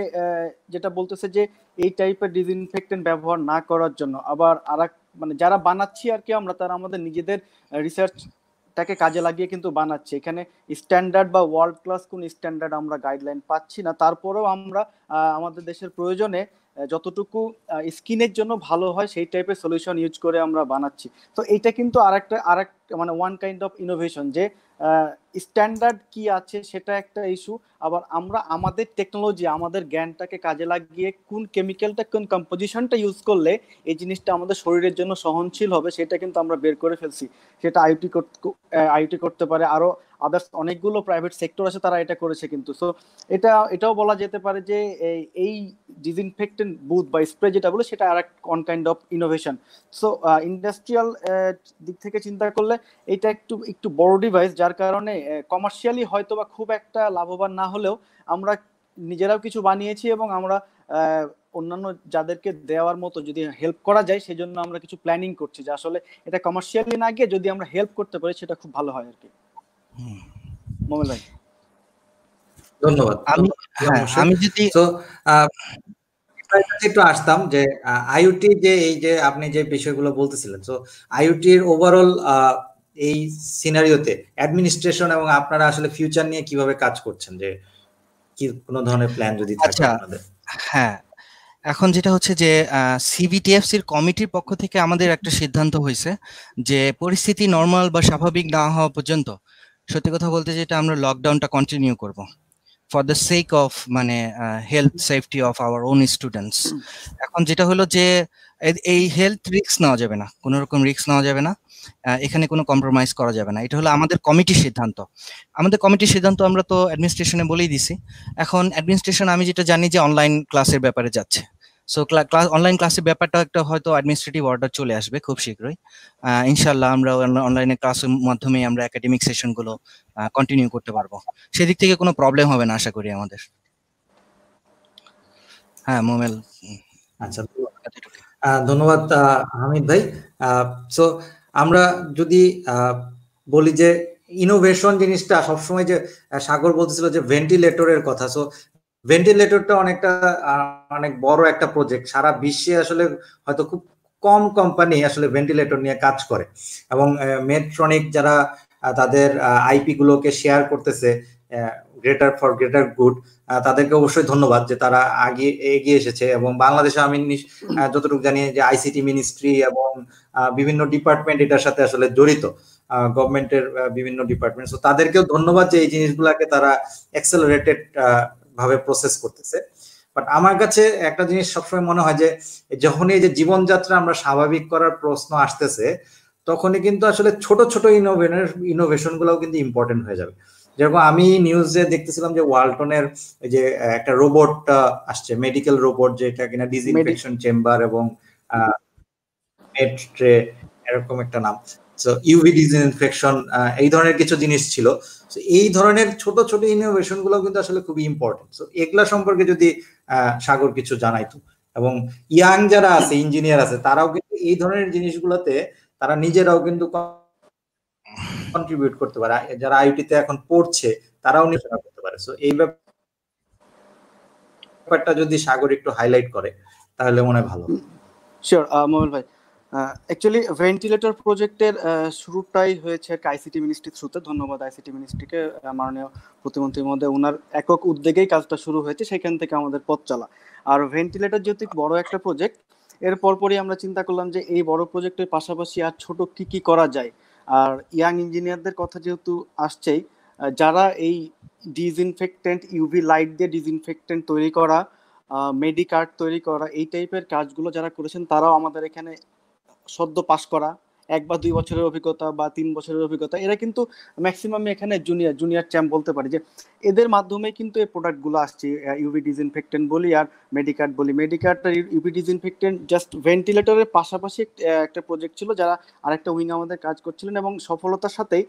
[SPEAKER 2] যেটা বলতেছে যে এই টাইপের ডিসইনফেক্টেন্ট ব্যবহার না করার জন্য, আবার আর মানে যারা বানাচ্ছি আর কি আমরা, তারা আমাদের নিজেদের রিসার্চ টাকে কাজে লাগিয়ে কিন্তু বানাচ্ছে। এখানে স্ট্যান্ডার্ড বা ওয়ার্ল্ড ক্লাস কোন স্ট্যান্ডার্ড আমরা গাইডলাইন পাচ্ছি না। তারপরেও আমরা আমাদের দেশের প্রয়োজনে যতটুকু স্কিনের জন্য ভালো হয় সেই টাইপের সলিউশন ইউজ করে আমরা বানাচ্ছি। তো এটা কিন্তু আরেকটা, আরেক মানে ওয়ান কাইন্ড অফ ইনোভেশন যে স্ট্যান্ডার্ড কি আছে সেটা একটা ইস্যু আবার আমরা আমাদের টেকনোলজি আমাদের জ্ঞানটাকে কাজে লাগিয়ে কোন কেমিক্যালটা কোন কম্পোজিশনটা ইউজ করলে এই জিনিসটা আমাদের শরীরের জন্য সহনশীল হবে, সেটা কিন্তু আমরা বের করে ফেলছি। সেটা আইটি করতে পারে, আরও আদার্স অনেকগুলো প্রাইভেট সেক্টর আছে তারা এটা করেছে কিন্তু। সো এটা, এটাও বলা যেতে পারে যে, এই ডিসইনফেক্টেন্ট বুথ বা স্প্রে যেটা বলে, সেটা আর এক one kind of innovation so industrial দিক থেকে চিন্তা করলে এটা একটু একটু বড় ডিভাইস যার কারণে কমার্শিয়ালি হয়তো বা খুব একটা লাভবান না হলেও আমরা নিজেরাও কিছু বানিয়েছি এবং আমরা অন্যান্য যাদেরকে দেওয়ার মতো যদি হেল্প করা যায়, সেজন্য আমরা কিছু প্ল্যানিং করছি। যে আসলে এটা কমার্শিয়ালি না গিয়ে যদি আমরা হেল্প করতে পারি, সেটা খুব ভালো হয় আর কি। মোমেল ভাই।
[SPEAKER 1] ধন্যবাদ।
[SPEAKER 3] আমি হ্যাঁ, আমি যদি
[SPEAKER 1] তো একটু আসতাম যে আইওটি যে এই যে আপনি যে বিষয়গুলো বলতেছিলেন তো আইওটির ওভারঅল এই সিনারিওতে অ্যাডমিনিস্ট্রেশন এবং আপনারা আসলে ফিউচার নিয়ে কীভাবে কাজ করছেন? যে কি কোন ধরনের প্ল্যান যদি থাকে
[SPEAKER 3] আচ্ছা, আপনাদের? হ্যাঁ। এখন যেটা হচ্ছে যে সিবিটিএফসির কমিটির পক্ষ থেকে আমাদের একটা সিদ্ধান্ত হয়েছে যে পরিস্থিতি নর্মাল বা স্বাভাবিক না হওয়া পর্যন্ত সত্যি কথা বলতে যেটা আমরা লকডাউনটা কন্টিনিউ করব। ফর দ্য সেক অফ মানে health safety of our own students এখন যেটা হলো যে, এই হেলথ রিস্ক নেওয়া যাবে না। কোনো রকম রিস্ক নেওয়া যাবে না। এখানে কোনো কম্প্রোমাইজ করা যাবে না। এটা হলো আমাদের কমিটির সিদ্ধান্ত। আমাদের কমিটির সিদ্ধান্ত আমরা তো অ্যাডমিনিস্ট্রেশনে বলেই দিছি। এখন অ্যাডমিনিস্ট্রেশন আমি যেটা জানি যে অনলাইন ক্লাসের ব্যাপারে যাচ্ছে। সো ক্লাস অনলাইন ক্লাসের ব্যাপারটা একটা হয়তো অ্যাডমিনিস্ট্রেটিভ অর্ডার চলে আসবে খুব শীঘ্রই। ইনশাল্লাহ আমরা অনলাইনে ক্লাসের মাধ্যমে আমরা একাডেমিক সেশনগুলো কন্টিনিউ করতে পারব। সেদিক থেকে কোনো প্রবলেম হবে না আশা করি আমাদের। হ্যাঁ মোমেল
[SPEAKER 1] আচ্ছা ধন্যবাদ। হামিদ ভাই। সো আমরা যদি বলি যে ইনোভেশন জিনিসটা সবসময় যে সাগর বলতেছিল যে ভেন্টিলেটরের কথা। সো ভেন্টিলেটরটা অনেকটা অনেক বড় একটা প্রজেক্ট সারা বিশ্বে আসলে হয়তো খুব কম কোম্পানি আসলে ভেন্টিলেটর নিয়ে কাজ করে। এবং মেট্রনিক যারা তাদের আইপি গুলোকে শেয়ার করতেছে গ্রেটার ফর গ্রেটার গুড তাদেরকে অবশ্যই ধন্যবাদ যে তারা আগে এগিয়ে এসেছে। এবং বাংলাদেশে আমি যতটুকু জানি যে আইসিটি মিনিস্ট্রি এবং বিভিন্ন ডিপার্টমেন্ট এটার সাথে আসলে জড়িত গভর্নমেন্টের বিভিন্ন ডিপার্টমেন্ট তাদেরকেও ধন্যবাদ যে এই জিনিসগুলাকে তারা এক্সেলারেটেড ভাবে প্রসেস করতেছে। বাট আমার কাছে একটা জিনিস সবসময় মনে হয় যে যখনই এই যে জীবনযাত্রা আমরা স্বাভাবিক করার প্রশ্ন আসতেছে তখনই কিন্তু আসলে ছোট ছোট ইনোভেশন ইনোভেশন গুলাও কিন্তু ইম্পর্টেন্ট হয়ে যাবে। যেরকম আমি নিউজে দেখতেছিলাম যে ওয়ালটনের যে একটা রোবট আসছে মেডিকেল রোবট যেটা কিনা ডিসইনফেকশন চেম্বার এবং এরকম একটা নাম। ইউভি ডিসইনফেকশন এই ধরনের কিছু জিনিস ছিল। এই ধরনের ছোট ছোট ইনোভেশনগুলো কিন্তু আসলে খুবই ইম্পর্টেন্ট সো এগুলা সম্পর্কে যদি সাগর কিছু জানাইতো এবং ইয়াং যারা আছে ইঞ্জিনিয়ার আছে, তারাও কিন্তু এই ধরনের জিনিসগুলোতে তারা নিজেরাও কিন্তু কন্ট্রিবিউট করতে পারে। যারা আইটিতে এখন পড়ছে, তারাও নিজেরা করতে পারে। সো এই ব্যাপারটা যদি সাগর একটু হাইলাইট করে, তাহলে মনে হয় ভালো
[SPEAKER 2] শিওর মোবাইল ভাই অ্যাকচুয়ালি ভেন্টিলেটর প্রজেক্টের শুরুটাই হয়েছে আইসিটি মিনিস্ট্রির থ্রুতে ধন্যবাদ আইসিটি মিনিস্ট্রিকে মাননীয় প্রতিমন্ত্রীর মধ্যে ওনার একক উদ্যোগেই কাজটা শুরু হয়েছে, সেখান থেকে আমাদের পথ চলা। আর ভেন্টিলেটর যেহেতু বড় একটা প্রজেক্ট এর পরপরই আমরা চিন্তা করলাম যে এই বড় প্রজেক্টের পাশাপাশি আর ছোট কি কি করা যায়। আর ইয়াং ইঞ্জিনিয়ারদের কথা যেহেতু আসছেই যারা এই ডিসইনফেক্টেন্ট ইউভি লাইট দিয়ে ডিসইনফেক্টেন্ট তৈরি করা মেডিকার্ড তৈরি করা, এই টাইপের কাজগুলো যারা করেছেন, তারাও আমাদের এখানে সদ্য পাশ করা, এক বা দুই বছরের অভিজ্ঞতা বা তিন বছরের অভিজ্ঞতা, এরা কিন্তু ম্যাক্সিমাম এখানে জুনিয়র জুনিয়র চ্যাম্প বলতে পারি যে এদের মাধ্যমে কিন্তু এই প্রোডাক্টগুলো আসছে। ইউভি ডিসইনফেক্টেন্ট বলি আর মেডিকার্ড বলি। মেডিকার্ডটা ইউভি ডিসইনফেক্টেন্ট জাস্ট ভেন্টিলেটরের পাশাপাশি একটা প্রজেক্ট ছিল যারা আরেকটা উইং আমাদের কাজ করছিলেন এবং সফলতার সাথেই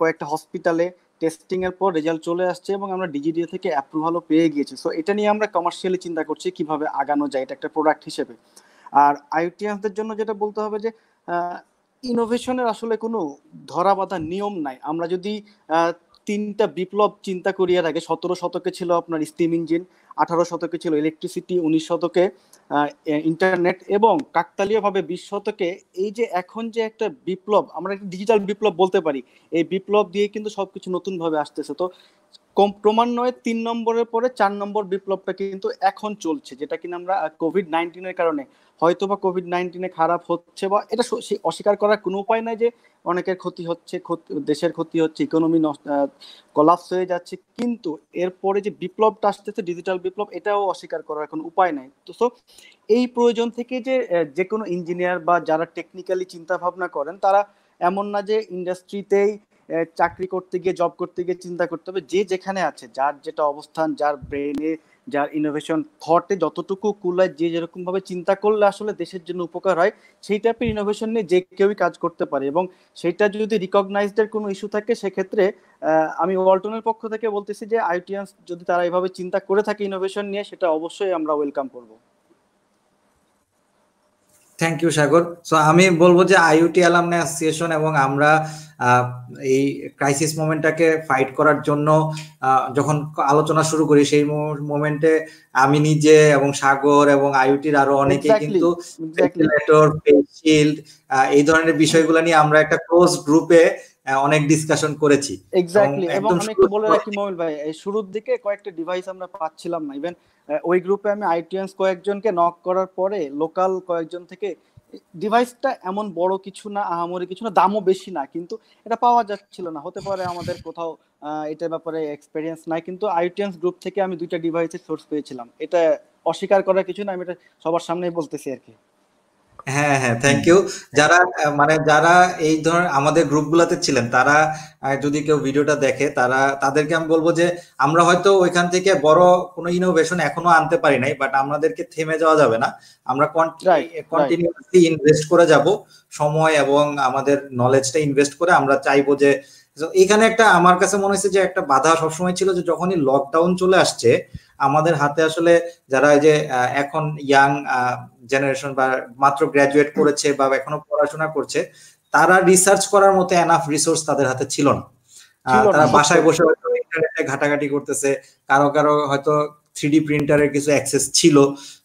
[SPEAKER 2] কয়েকটা হসপিটালে টেস্টিং এর পর রেজাল্ট চলে আসছে এবং আমরা ডিজিডিএ থেকে অ্যাপ্রুভালও পেয়ে গিয়েছি। সো এটা নিয়ে আমরা কমার্শিয়ালি চিন্তা করছি কীভাবে আগানো যায় এটা একটা প্রোডাক্ট হিসেবে। আর আইটিএসদের জন্য যেটা বলতে হবে যে ইনোভেশনের আসলে কোনো ধরা বাঁধা নিয়ম নাই। আমরা যদি তিনটা বিপ্লব চিন্তা করি এর আগে, সতেরো শতকে ছিল আপনার স্টিম ইঞ্জিন আঠারো শতকে ছিল ইলেকট্রিসিটি উনিশ শতকে ইন্টারনেট এবং কাকতালীয়ভাবে বিশ শতকে এই যে এখন যে একটা বিপ্লব, আমরা একটা ডিজিটাল বিপ্লব বলতে পারি। এই বিপ্লব দিয়ে কিন্তু সবকিছু নতুনভাবে আসতেছে। তো কম ক্রমান্বয়ে তিন নম্বরের পরে চার নম্বর বিপ্লবটা কিন্তু এখন চলছে, যেটা কিনা আমরা কোভিড নাইন্টিনের কারণে। হয়তো বা কোভিড নাইন্টিনে খারাপ হচ্ছে বা এটা অস্বীকার করার কোনো উপায় নাই যে অনেকের ক্ষতি হচ্ছে দেশের ক্ষতি হচ্ছে ইকোনমি কলাপস হয়ে যাচ্ছে। কিন্তু এরপরে যে বিপ্লবটা আসতেছে ডিজিটাল বিপ্লব, এটাও অস্বীকার করার কোনো উপায় নাই। তো সো এই প্রয়োজন থেকে যে যে কোনো ইঞ্জিনিয়ার বা যারা টেকনিক্যালি চিন্তা ভাবনা করেন, তারা এমন না যে ইন্ডাস্ট্রিতেই চাকরি করতে গিয়ে জব করতে গিয়ে চিন্তা করতে হবে। যে যেখানে আছে, যার যেটা অবস্থান, যার ব্রেনে যার ইনোভেশন থটে যতটুকু কুলায় যে যেরকম ভাবে চিন্তা করলে আসলে দেশের জন্য উপকার হয়, সেই টাইপের ইনোভেশন নিয়ে যে কেউই কাজ করতে পারে। এবং সেটা যদি রিকগনাইজড এর কোনো ইস্যু থাকে, সেক্ষেত্রে আমি ওয়ালটনের পক্ষ থেকে বলতেছি যে, আইটিয়ান্স যদি তারা এভাবে চিন্তা করে থাকে ইনোভেশন নিয়ে, সেটা অবশ্যই আমরা ওয়েলকাম করব।
[SPEAKER 1] থ্যাংক ইউ সাগর সো আমি বলব যে আইওটি অ্যালামনে অ্যাসোসিয়েশন এবং আমরা এই ক্রাইসিস মোমেন্টটাকে ফাইট করার জন্য যখন আলোচনা শুরু করি সেই মোমেন্টে আমি নিজে এবং সাগর এবং আইওটির আরও অনেকে কিন্তু ভেন্টিলেটর শিল্ড এই ধরনের বিষয়গুলো নিয়ে আমরা একটা ক্লোজ গ্রুপে অনেক ডিসকাশন করেছি।
[SPEAKER 2] এক্স্যাক্টলি এবং আমি একটু বলে রাখি মোবাইল ভাই এই শুরুর দিকে কয়েকটা ডিভাইস আমরা পাচ্ছিলাম না ইভেন ওই গ্রুপে আমি আইটিএনস কয়েকজনকে নক করার পরে লোকাল কয়েকজন থেকে ডিভাইসটা এমন বড় কিছু না, আহামরি কিছু না, দামও বেশি না, কিন্তু এটা পাওয়া যাচ্ছিল না। হতে পারে আমাদের কোথাও এটার ব্যাপারে এক্সপেরিয়েন্স নাই, কিন্তু আইটিএনস গ্রুপ থেকে আমি দুইটা ডিভাইসের সোর্স পেয়েছিলাম। এটা অস্বীকার করার কিছু না, আমি এটা সবার সামনেই বলতেছি আর কি।
[SPEAKER 1] হ্যাঁ হ্যাঁ থ্যাংক ইউ যারা মানে যারা এই ধরনের আমাদের গ্রুপগুলোতে ছিলেন তারা যদি কেউ ভিডিওটা দেখে তারা তাদেরকে আমি বলব যে আমরা হয়তো ওইখান থেকে বড় কোনো ইনোভেশন এখনও আনতে পারি নাই বাট আমাদেরকে থেমে যাওয়া যাবে না। আমরা কন্টিনিউসলি ইনভেস্ট করে যাব সময় এবং আমাদের নলেজটা ইনভেস্ট করে আমরা চাইব যে এখানে একটা আমার কাছে মনে হয়েছে যে একটা বাধা সবসময় ছিল যে যখনই লকডাউন চলে আসছে আমাদের হাতে আসলে যারা যে এখন ইয়াং জেনারেশন বা মাত্র গ্রাজুয়েট করেছে বা এখনও পড়াশোনা করছে তারা রিসার্চ করার মতো এনাফ রিসোর্স তাদের হাতে ছিল না। তারা বাসায় বসে হয়তো ইন্টারনেটে ঘাটাঘাটি করতেছে কারও কারও হয়তো থ্রি প্রিন্টারের কিছু অ্যাক্সেস ছিল।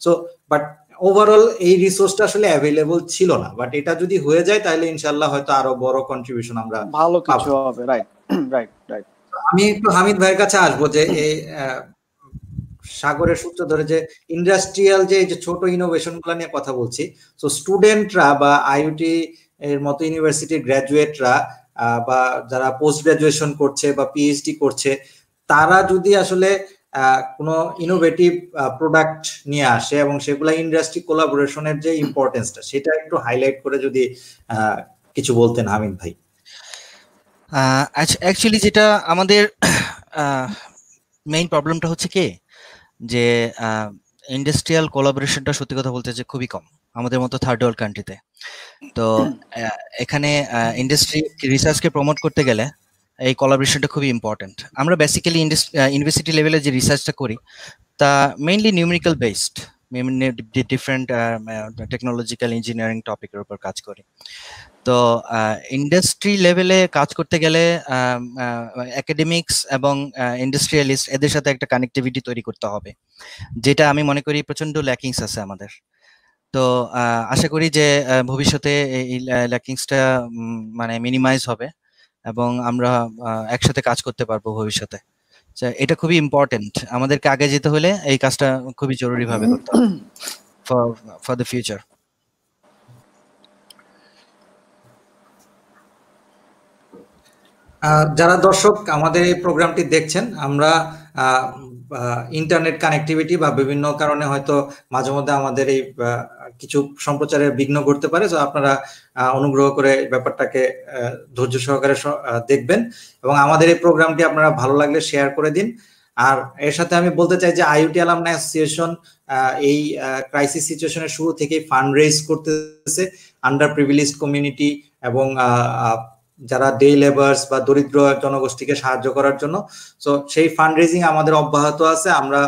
[SPEAKER 1] সো বাট ওভারঅল এই রিসোর্সটা আসলে অ্যাভেলেবল ছিল না। বাট এটা যদি হয়ে যায় তাহলে ইনশাল্লাহ হয়তো আরও বড় কন্ট্রিবিউশন আমরা
[SPEAKER 2] ভালো কিছু হবে রাইট রাইট রাইট
[SPEAKER 1] আমি একটু হামিদ ভাইয়ের কাছে আসব যে এই সাগরের সূত্র ধরে যে ইন্ডাস্ট্রিয়াল যে ছোট ইনোভেশনগুলো নিয়ে কথা বলছি তো স্টুডেন্টরা বা আইওটি এর মতো ইউনিভার্সিটির গ্র্যাজুয়েটরা বা যারা পোস্ট গ্রাজুয়েশন করছে বা পিএইচডি করছে, তারা যদি আসলে কোনো ইনোভেটিভ প্রোডাক্ট নিয়ে আসে এবং সেগুলা ইন্ডাস্ট্রি কোলাবোরেশনের যে ইম্পর্টেন্সটা সেটা একটু হাইলাইট করে যদি কিছু বলতেন হামিদ ভাই।
[SPEAKER 3] অ্যাকচুয়ালি যেটা আমাদের মেইন প্রবলেমটা হচ্ছে কি? যে ইন্ডাস্ট্রিয়াল কোলাবোরেশনটা সত্যি কথা বলতে যে খুবই কম, আমাদের মতো থার্ড ওয়ার্ল্ড কান্ট্রিতে তো। এখানে ইন্ডাস্ট্রি রিসার্চকে প্রমোট করতে গেলে এই কোলাবোরেশনটা খুবই ইম্পর্টেন্ট আমরা বেসিক্যালি ইউনিভার্সিটি লেভেলে যে রিসার্চটা করি, তা mainly numerical based different technological engineering টপিকের উপর কাজ করি। তো ইন্ডাস্ট্রি লেভেলে কাজ করতে গেলে একাডেমিক্স এবং ইন্ডাস্ট্রিয়ালিস্ট এদের সাথে একটা কানেক্টিভিটি তৈরি করতে হবে যেটা আমি মনে করি প্রচণ্ড ল্যাকিংস আছে আমাদের। তো আশা করি যে ভবিষ্যতে এই ল্যাকিংসটা মানে মিনিমাইজ হবে এবং আমরা একসাথে কাজ করতে পারব ভবিষ্যতে। এটা খুবই ইম্পর্টেন্ট আমাদেরকে আগে যেতে হলে এই কাজটা খুবই জরুরি ভাবে করতে হবে। ফর ফর দ্য ফিউচার
[SPEAKER 1] যারা দর্শক আমাদের এই প্রোগ্রামটি দেখছেন, আমরা ইন্টারনেট কানেক্টিভিটি বা বিভিন্ন কারণে হয়তো মাঝে মধ্যে আমাদের এই কিছু সম্প্রচারের বিঘ্ন ঘটতে পারে, তো আপনারা অনুগ্রহ করে ব্যাপারটাকে ধৈর্য সহকারে দেখবেন এবং আমাদের এই প্রোগ্রামটি আপনারা ভালো লাগলে শেয়ার করে দিন। আর এর সাথে আমি বলতে চাই যে আইওটি আলামনা অ্যাসোসিয়েশন এই ক্রাইসিস সিচুয়েশনের শুরু থেকেই ফান্ড রেজ করতেছে আন্ডার প্রিভিলেজ কমিউনিটি এবং যারা ডে লেবার্স বা দরিদ্র জনগোষ্ঠীকে সাহায্য করার জন্য। সো সেই ফান্ড রেজিং আমাদের অব্যাহত আছে। আমরা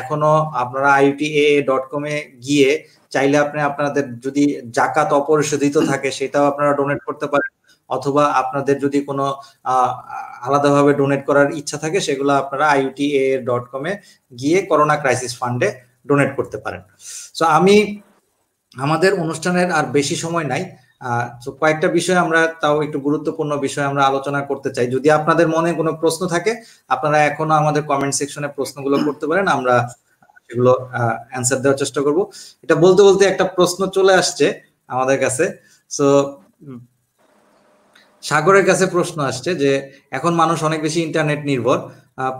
[SPEAKER 1] এখনও আপনারা আইউটি এ ডট কমে গিয়ে চাইলে আপনি আপনাদের যদি জাকাত অপরিশোধিত থাকে, সেটাও আপনারা ডোনেট করতে পারেন। অথবা আপনাদের যদি কোনো আলাদাভাবে ডোনেট করার ইচ্ছা থাকে, সেগুলো আপনারা আইউটি এ ডট কমে গিয়ে করোনা ক্রাইসিস ফান্ডে ডোনেট করতে পারেন। সো আমি, আমাদের অনুষ্ঠানের আর বেশি সময় নাই। তো কয়েকটা বিষয় আমরা তাও একটু গুরুত্বপূর্ণ বিষয় আমরা আলোচনা করতে চাই। যদি আপনাদের মনে কোনো প্রশ্ন থাকে, আপনারা এখনও আমাদের কমেন্ট সেকশনে প্রশ্নগুলো করতে পারেন, আমরা সেগুলো অ্যান্সার দেওয়ার চেষ্টা করব। এটা বলতে বলতে একটা প্রশ্ন চলে আসছে আমাদের কাছে। সো সাগরের কাছে প্রশ্ন আসছে যে, এখন মানুষ অনেক বেশি ইন্টারনেট নির্ভর।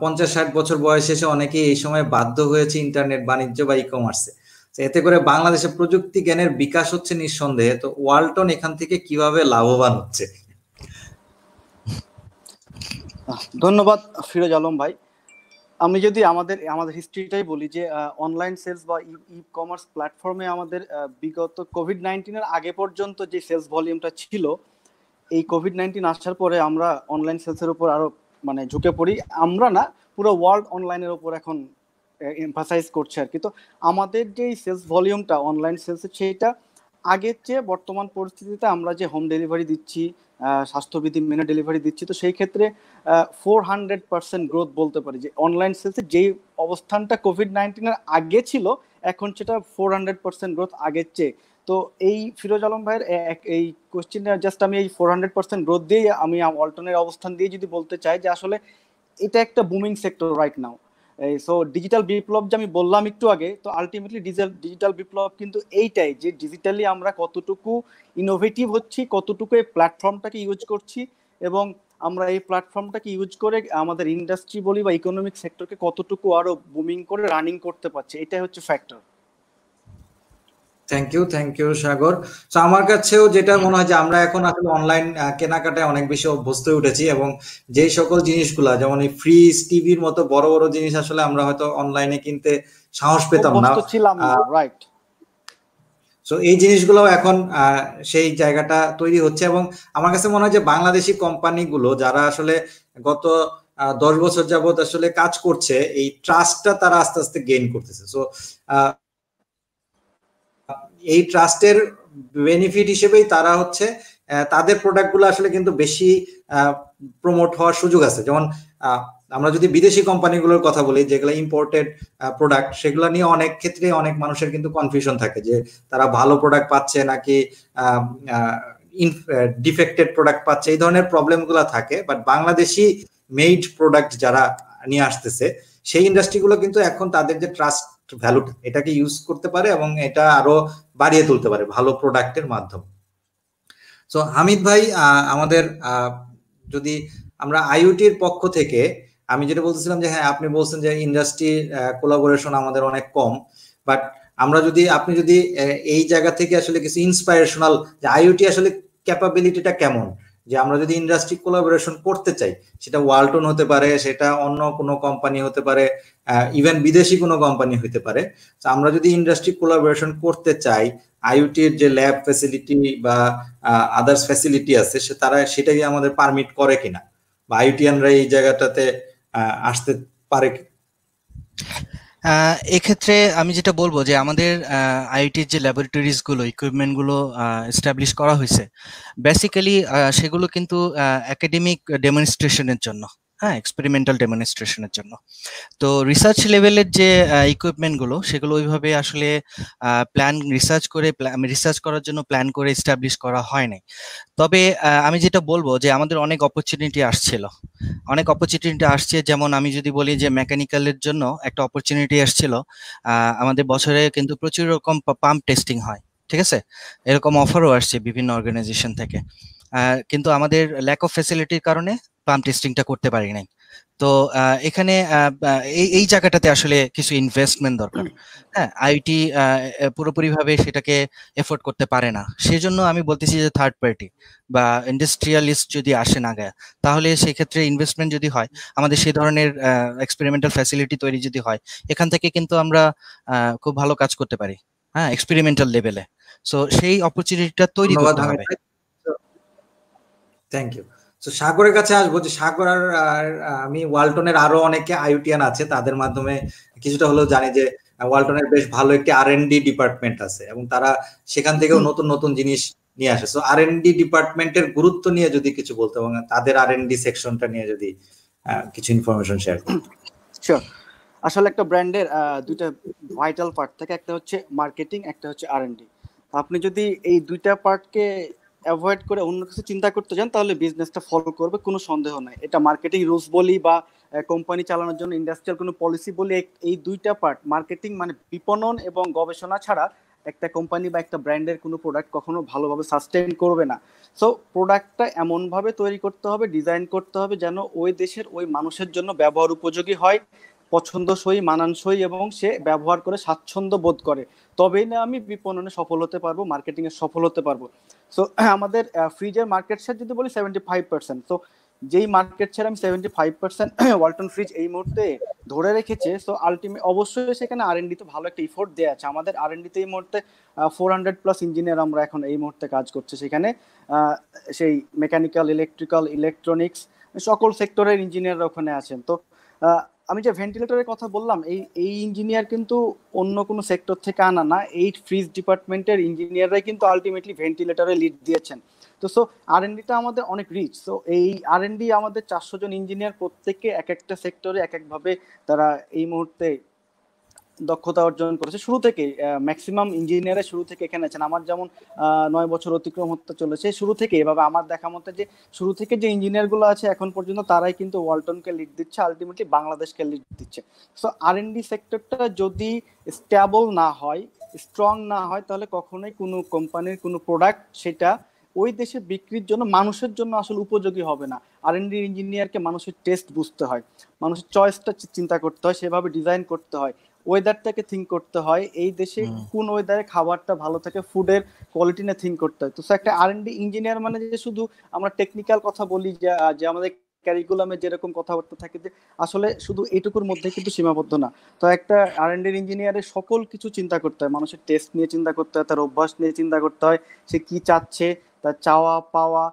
[SPEAKER 1] পঞ্চাশ ষাট বছর বয়স এসে অনেকেই এই সময় বাধ্য হয়েছে ইন্টারনেট বাণিজ্য বা ই কমার্সে এতে করে বাংলাদেশে প্রযুক্তি জ্ঞানের বিকাশ হচ্ছে নিঃসন্দেহে। তো ওয়ালটন এখান থেকে কীভাবে লাভবান হচ্ছে?
[SPEAKER 2] ধন্যবাদ ফিরোজ আলম ভাই। আমি যদি আমাদের আমাদের হিস্ট্রিটাই বলি যে অনলাইন সেলস বা ই কমার্স প্ল্যাটফর্মে আমাদের বিগত কোভিড নাইন্টিনের আগে পর্যন্ত যে সেলস ভলিউমটা ছিল, এই কোভিড নাইন্টিন আসার পরে আমরা অনলাইন সেলসের উপর আরও মানে ঝুঁকে পড়ি। আমরা না, পুরো ওয়ার্ল্ড অনলাইনের উপর এখন এমফাসাইজ করছে আর কি। তো আমাদের যে সেলস ভলিউমটা অনলাইন সেলসের সেইটা, আগের চেয়ে বর্তমান পরিস্থিতিতে আমরা যে হোম ডেলিভারি দিচ্ছি স্বাস্থ্যবিধি মেনে ডেলিভারি দিচ্ছি, তো সেই ক্ষেত্রে ফোর হান্ড্রেড পার্সেন্ট গ্রোথ বলতে পারি। যে অনলাইন সেলসে যেই অবস্থানটা কোভিড নাইন্টিনের আগে ছিল, এখন সেটা ফোর হান্ড্রেড পার্সেন্ট গ্রোথ আগের চেয়ে। তো এই ফিরোজ আলম ভাইয়ের এই কোশ্চেনটা জাস্ট আমি এই ফোর হান্ড্রেড পার্সেন্ট গ্রোথ দিয়েই আমি অল্টনের অবস্থান দিয়ে যদি বলতে চাই যে আসলে এটা একটা booming sector right now so digital বিপ্লব যে আমি বললাম একটু আগে, তো আলটিমেটলি ডিজিটাল ডিজিটাল বিপ্লব কিন্তু এইটাই যে ডিজিটালি আমরা কতটুকু ইনোভেটিভ হচ্ছি, কতটুকু এই প্ল্যাটফর্মটাকে ইউজ করছি এবং আমরা এই প্ল্যাটফর্মটাকে ইউজ করে আমাদের ইন্ডাস্ট্রি বলি বা ইকোনমিক সেক্টরকে কতটুকু আরও বুমিং করে রানিং করতে পারছি, এটাই হচ্ছে factor
[SPEAKER 1] thank you thank you Sagar তো আমার কাছেও যেটা মনে হয় যে আমরা এখন আসলে অনলাইন কেনাকাটায় অনেক বেশি অভ্যস্ত হয়ে উঠেছি এবং যে সকল জিনিসগুলা যেমন এই ফ্রিজ টিভির মতো বড় বড় জিনিস আসলে আমরা হয়তো অনলাইনে কিনতে সাহস পেতাম না।
[SPEAKER 2] রাইট
[SPEAKER 1] সো এই জিনিসগুলো এখন সেই জায়গাটা তৈরি হচ্ছে এবং আমার কাছে মনে হয় যে বাংলাদেশি কোম্পানিগুলো যারা আসলে গত দশ বছর যাবত আসলে কাজ করছে এই ট্রাস্টটা তারা আস্তে আস্তে গেইন করতেছে। সো এই ট্রাস্টের বেনিফিট হিসেবেই তারা হচ্ছে তাদের প্রোডাক্টগুলো আসলে কিন্তু বেশি প্রমোট হওয়ার সুযোগ আছে। যেমন আমরা যদি বিদেশি কোম্পানিগুলোর কথা বলি, যেগুলো ইম্পোর্টেড প্রোডাক্ট সেগুলো নিয়ে অনেক ক্ষেত্রে অনেক মানুষের কিন্তু কনফিউশন থাকে যে তারা ভালো প্রোডাক্ট পাচ্ছে নাকি ডিফেক্টেড প্রোডাক্ট পাচ্ছে। এই ধরনের প্রবলেমগুলো থাকে বাট বাংলাদেশি মেড প্রোডাক্ট যারা নিয়ে আসতেছে, সেই ইন্ডাস্ট্রিগুলো কিন্তু এখন তাদের যে ট্রাস্ট ভ্যালু এটাকে ইউজ করতে পারে এবং এটা আরও বাড়িয়ে তুলতে পারে ভালো প্রোডাক্টের মাধ্যমে। সো হামিদ ভাই আমাদের যদি আমরা আইওটির পক্ষ থেকে, আমি যেটা বলতেছিলাম যে হ্যাঁ আপনি বলছেন যে ইন্ডাস্ট্রি কোলাবোরেশন আমাদের অনেক কম বাট আমরা যদি, আপনি যদি এই জায়গা থেকে আসলে কিছু ইন্সপায়ারেশনাল যে আইওটি আসলে ক্যাপাবিলিটিটা কেমন? যে আমরা যদি ইন্ডাস্ট্রি কোলাবোরেশন করতে চাই, সেটা ওয়ালটন হতে পারে, সেটা অন্য কোনো কোম্পানি হতে পারে ইভেন বিদেশি কোনো কোম্পানি হতে পারে। তো আমরা যদি ইন্ডাস্ট্রি কোলাবোরেশন করতে চাই আইওটির যে ল্যাব ফ্যাসিলিটি বা আদার্স ফ্যাসিলিটি আছে, সে তারা সেটাই আমাদের পারমিট করে কিনা? বা আইওটিয়ানরা এই জায়গাটাতে আসতে পারে
[SPEAKER 3] এক্ষেত্রে আমি যেটা বলব যে আমাদের আইআইটির যে ল্যাবরেটরিজগুলো ইকুইপমেন্টগুলো এস্টাবলিশ করা হয়েছে বেসিক্যালি সেগুলো কিন্তু একাডেমিক ডেমনস্ট্রেশনের জন্য। হ্যাঁ এক্সপেরিমেন্টাল ডেমনস্ট্রেশনের জন্য। তো রিসার্চ লেভেলের যে ইকুইপমেন্টগুলো সেগুলো ওইভাবে আসলে প্ল্যান রিসার্চ করে রিসার্চ করার জন্য প্ল্যান করে এস্টাবলিশ করা হয় নাই। তবে আমি যেটা বলব যে, আমাদের অনেক অপরচুনিটি আসছিল। অনেক অপরচুনিটি আসছে, যেমন আমি যদি বলি যে মেকানিক্যালের জন্য একটা অপরচুনিটি আসছিল। আমাদের বছরে কিন্তু প্রচুর রকম পাম্প টেস্টিং হয়, ঠিক আছে? এরকম অফারও আসছে বিভিন্ন অর্গানাইজেশন থেকে। কিন্তু আমাদের ল্যাক অফ ফেসিলিটির কারণে পাম্প টেস্টিংটা করতে পারি নাই। তো এখানে এই এই জায়গাটাতে আসলে কিছু ইনভেস্টমেন্ট দরকার। হ্যাঁ আইটি পুরোপুরি ভাবে সেটাকে এফোর্ড করতে পারে না। সেই জন্য আমি বলতেছি যে থার্ড পার্টি বা ইন্ডাস্ট্রিয়ালিস্ট যদি আসে না গায়ে তাহলে সেই ক্ষেত্রে ইনভেস্টমেন্ট যদি হয় আমাদের সেই ধরনের এক্সপেরিমেন্টাল ফ্যাসিলিটি তৈরি যদি হয় এখান থেকে কিন্তু আমরা খুব ভালো কাজ করতে পারি। হ্যাঁ এক্সপেরিমেন্টাল লেভেলে সো সেই অপরচুনিটিটা তৈরি করতে হবে।
[SPEAKER 1] থ্যাংক ইউ তো সাগরের কাছে আসব যে সাগর আর আমি ওয়ালটনের আরও অনেকে আইউটিয়ান আছে তাদের মাধ্যমে কিছুটা হলেও জানি যে ওয়ালটনের বেশ ভালো একটি আর ডি ডিপার্টমেন্ট আছে এবং তারা সেখান থেকেও নতুন নতুন জিনিস নিয়ে আসে। সো আর ডি ডিপার্টমেন্টের গুরুত্ব নিয়ে যদি কিছু বলতে এবং তাদের আর ডি সেকশনটা নিয়ে যদি কিছু ইনফরমেশন শেয়ার করতে
[SPEAKER 2] আসলে একটা ব্র্যান্ডের দুইটা ভাইটাল পার্ট থাকে। একটা হচ্ছে মার্কেটিং একটা হচ্ছে আর ডি আপনি যদি এই দুইটা পার্টকে অ্যাভয়েড করে অন্য কিছু চিন্তা করতে চান, তাহলে বিজনেসটা ফলো করবে, কোনো সন্দেহ নাই। এটা মার্কেটিং রুলস বলি বা কোম্পানি চালানোর জন্য ইন্ডাস্ট্রিয়াল কোনো পলিসি বলি এই দুইটা পার্ট মার্কেটিং মানে বিপণন এবং গবেষণা ছাড়া একটা কোম্পানি বা একটা ব্র্যান্ডের কোনো প্রোডাক্ট কখনো ভালোভাবে সাস্টেন করবে না। সো প্রোডাক্টটা এমনভাবে তৈরি করতে হবে ডিজাইন করতে হবে যেন ওই দেশের ওই মানুষের জন্য ব্যবহার উপযোগী হয়, পছন্দসই, মানানসই এবং সে ব্যবহার করে স্বাচ্ছন্দ্য বোধ করে। তবেই না আমি বিপণনে সফল হতে পারব মার্কেটিংয়ে সফল হতে পারব। সো আমাদের ফ্রিজের মার্কেট শেয়ার যদি বলি সেভেন্টি ফাইভ পার্সেন্ট তো যেই মার্কেট শেয়ার আমি seventy five percent Walton fridge এই মুহূর্তে ধরে রেখেছে সো আলটিমেট অবশ্যই সেখানে আর এন ডিতে ভালো একটা ইফোর্ট দেওয়া আছে। আমাদের আর এন ডিতে এই মুহূর্তে ফোর হান্ড্রেড প্লাস ইঞ্জিনিয়ার আমরা এখন এই মুহূর্তে কাজ করছে সেখানে। সেই মেকানিক্যাল ইলেকট্রিক্যাল ইলেকট্রনিক্স সকল সেক্টরের ইঞ্জিনিয়াররা ওখানে আছেন। তো আমি যে ভেন্টিলেটরের কথা বললাম, এই এই ইঞ্জিনিয়ার কিন্তু অন্য কোনো সেক্টর থেকে আনা না। এই ফ্রিজ ডিপার্টমেন্টের ইঞ্জিনিয়াররাই কিন্তু আলটিমেটলি ভেন্টিলেটরে লিড দিয়েছেন। তো সো আর ডিটা আমাদের অনেক রিচ সো এই আর আমাদের চারশো জন ইঞ্জিনিয়ার প্রত্যেকে এক একটা সেক্টরে এক একভাবে তারা এই মুহূর্তে দক্ষতা অর্জন করেছে। শুরু থেকে ম্যাক্সিমাম ইঞ্জিনিয়ারে শুরু থেকে এখানে আছেন। আমার যেমন নয় বছর অতিক্রম হতে চলেছে, শুরু থেকে এভাবে আমার দেখা মতে যে, শুরু থেকে যে ইঞ্জিনিয়ারগুলো আছে, এখন পর্যন্ত তারাই কিন্তু ওয়ালটনকে লিড দিচ্ছে আলটিমেটলি বাংলাদেশকে লিড দিচ্ছে। সো আর এন ডি সেক্টরটা যদি স্টেবল না হয় স্ট্রং না হয়, তাহলে কখনোই কোনো কোম্পানির কোনো প্রোডাক্ট সেটা ওই দেশে বিক্রির জন্য, মানুষের জন্য আসলে উপযোগী হবে না। আর এন ডি ইঞ্জিনিয়ারকে মানুষের টেস্ট বুঝতে হয়। মানুষের চয়েসটা চিন্তা করতে হয়, সেভাবে ডিজাইন করতে হয়। ওয়েদারটাকে থিঙ্ক করতে হয়। এই দেশে কোন ওয়েদারে খাবারটা ভালো থাকে ফুডের কোয়ালিটি নিয়ে থিঙ্ক করতে হয়। তো একটা আর এন ডি ইঞ্জিনিয়ার মানে যে শুধু আমরা টেকনিক্যাল কথা বলি যে আমাদের ক্যারিকুলামে যেরকম কথাবার্তা থাকে যে আসলে শুধু এইটুকুর মধ্যে কিন্তু সীমাবদ্ধ না। তো একটা আর এন ইঞ্জিনিয়ারের সকল কিছু চিন্তা করতে হয়। মানুষের টেস্ট নিয়ে চিন্তা করতে হয় তার অভ্যাস নিয়ে চিন্তা করতে হয় সে কি চাচ্ছে তার চাওয়া পাওয়া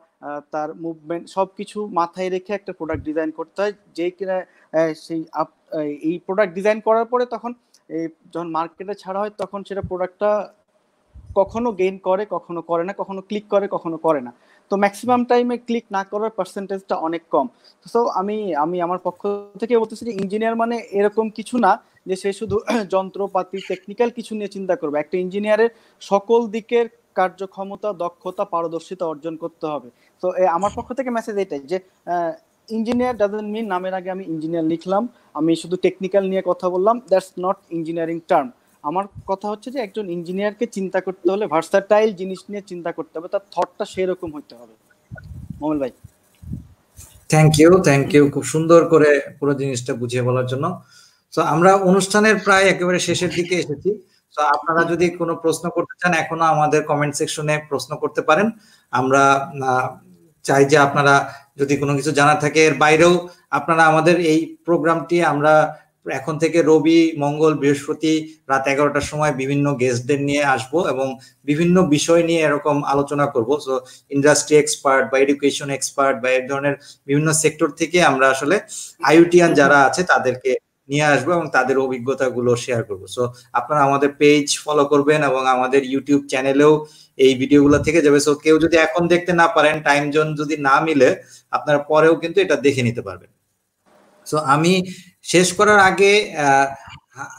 [SPEAKER 2] তার মুভমেন্ট সব কিছু মাথায় রেখে একটা প্রোডাক্ট ডিজাইন করতে হয় যে কিনা সেই এই প্রোডাক্ট ডিজাইন করার পরে তখন যখন মার্কেটে ছাড়া হয়, তখন সেটা প্রোডাক্টটা কখনো গেইন করে, কখনো করে না, কখনো ক্লিক করে, কখনো করে না। তো ম্যাক্সিমাম টাইমে ক্লিক না করার পার্সেন্টেজটা অনেক কম। তো আমি আমি আমার পক্ষ থেকে বলতেছি যে ইঞ্জিনিয়ার মানে এরকম কিছু না যে সে শুধু যন্ত্রপাতি টেকনিক্যাল কিছু নিয়ে চিন্তা করবে। একটা ইঞ্জিনিয়ারের সকল দিকের কার্যক্ষমতা, দক্ষতা, পারদর্শিতা অর্জন করতে হবে। তো আমার পক্ষ থেকে মেসেজ এটাই যে ইঞ্জিনিয়ার ডাজেন্ট মিন নামের আগে আমি ইঞ্জিনিয়ার লিখলাম, আমি শুধু টেকনিক্যাল নিয়ে কথা বললাম দ্যাটস নট ইঞ্জিনিয়ারিং টার্ম আমার কথা হচ্ছে যে একজন ইঞ্জিনিয়ারকে চিন্তা করতে হলে ভার্সাটাইল জিনিস নিয়ে চিন্তা করতে হবে, তার থটটা সেরকম হতে হবে। মোমেল ভাই।
[SPEAKER 1] থ্যাংক ইউ থ্যাংক ইউ খুব সুন্দর করে পুরো জিনিসটা বুঝিয়ে বলার জন্য। তো আমরা অনুষ্ঠানের প্রায় একেবারে শেষের দিকে এসেছি। তো আপনারা যদি কোনো প্রশ্ন করতে চান, এখনও আমাদের কমেন্ট সেকশনে প্রশ্ন করতে পারেন। আমরা চাই যে আপনারা যদি কোনো কিছু জানা থাকে, এর বাইরেও আপনারা আমাদের এই প্রোগ্রামটি আমরা এখন থেকে রবি, মঙ্গল, বৃহস্পতি রাত এগারোটার সময় বিভিন্ন গেস্টদের নিয়ে আসব এবং বিভিন্ন বিষয় নিয়ে এরকম আলোচনা করব। সো ইন্ডাস্ট্রি এক্সপার্ট বা এডুকেশন এক্সপার্ট বা এক ধরনের বিভিন্ন সেক্টর থেকে আমরা আসলে আইউটিয়ান যারা আছে তাদেরকে নিয়ে আসব এবং তাদের অভিজ্ঞতাগুলো শেয়ার করব। সো আপনারা আমাদের পেজ ফলো করবেন এবং আমাদের ইউটিউব চ্যানেলেও এই ভিডিওগুলো থেকে যাবে। সো কেউ যদি এখন দেখতে না পারেন টাইম জোন যদি না মিলে, আপনারা পরেও কিন্তু এটা দেখে নিতে পারবেন। সো আমি শেষ করার আগে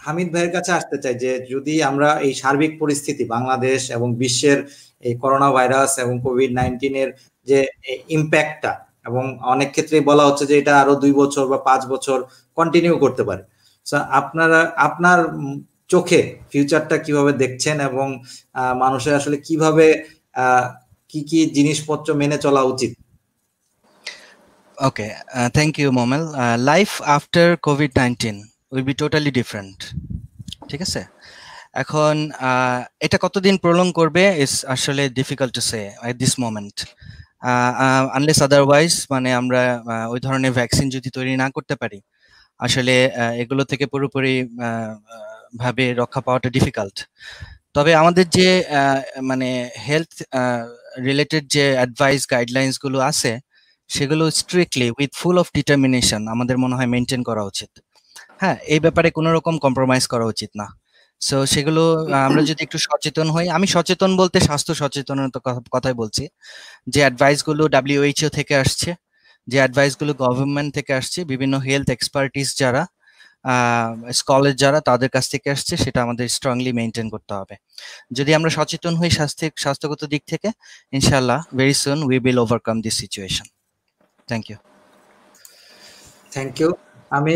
[SPEAKER 1] হামিদ ভাইয়ের কাছে আসতে চাই যে, যদি আমরা এই সার্বিক পরিস্থিতি, বাংলাদেশ এবং বিশ্বের এই করোনা ভাইরাস এবং কোভিড নাইন্টিনের যে ইম্প্যাক্টটা এবং অনেক ক্ষেত্রেই বলা হচ্ছে যে, এটা আরও দুই বছর বা পাঁচ বছর কন্টিনিউ করতে পারে। আপনারা, আপনার চোখে ফিউচারটা কীভাবে দেখছেন এবং মানুষের আসলে কীভাবে কি কি জিনিসপত্র মেনে চলা উচিত?
[SPEAKER 3] Okay thank you মোমেল life after covid nineteen will be totally different ঠিক আছে? এখন এটা কতদিন প্রলং করবে ইস আসলে difficult to say at this moment unless otherwise মানে আমরা ওই ধরনের ভ্যাকসিন যদি তৈরি না করতে পারি, আসলে এগুলো থেকে পুরোপুরি ভাবে রক্ষা পাওয়াটা ডিফিকাল্ট তবে আমাদের যে মানে হেলথ রিলেটেড যে অ্যাডভাইস গাইডলাইন্সগুলো আছে, সেগুলো strictly with full of determination আমাদের মনে হয় মেনটেন করা উচিত। হ্যাঁ এই ব্যাপারে কোনো রকম কম্প্রোমাইজ করা উচিত না। সো সেগুলো আমরা যদি একটু সচেতন হই, আমি সচেতন বলতে স্বাস্থ্য সচেতনতার কথাই বলছি। যে অ্যাডভাইসগুলো ডাব্লিউএইচও থেকে আসছে, যে অ্যাডভাইসগুলো গভর্নমেন্ট থেকে আসছে, বিভিন্ন হেলথ এক্সপার্টিস যারা স্কলেজ যারা তাদের কাছ থেকে আসছে, সেটা আমাদের স্ট্রংলি মেনটেন করতে হবে। যদি আমরা সচেতন হই স্বাস্থ্য স্বাস্থ্যগত দিক থেকে ইনশাল্লাহ very soon we will overcome this situation thank you
[SPEAKER 1] thank you আমি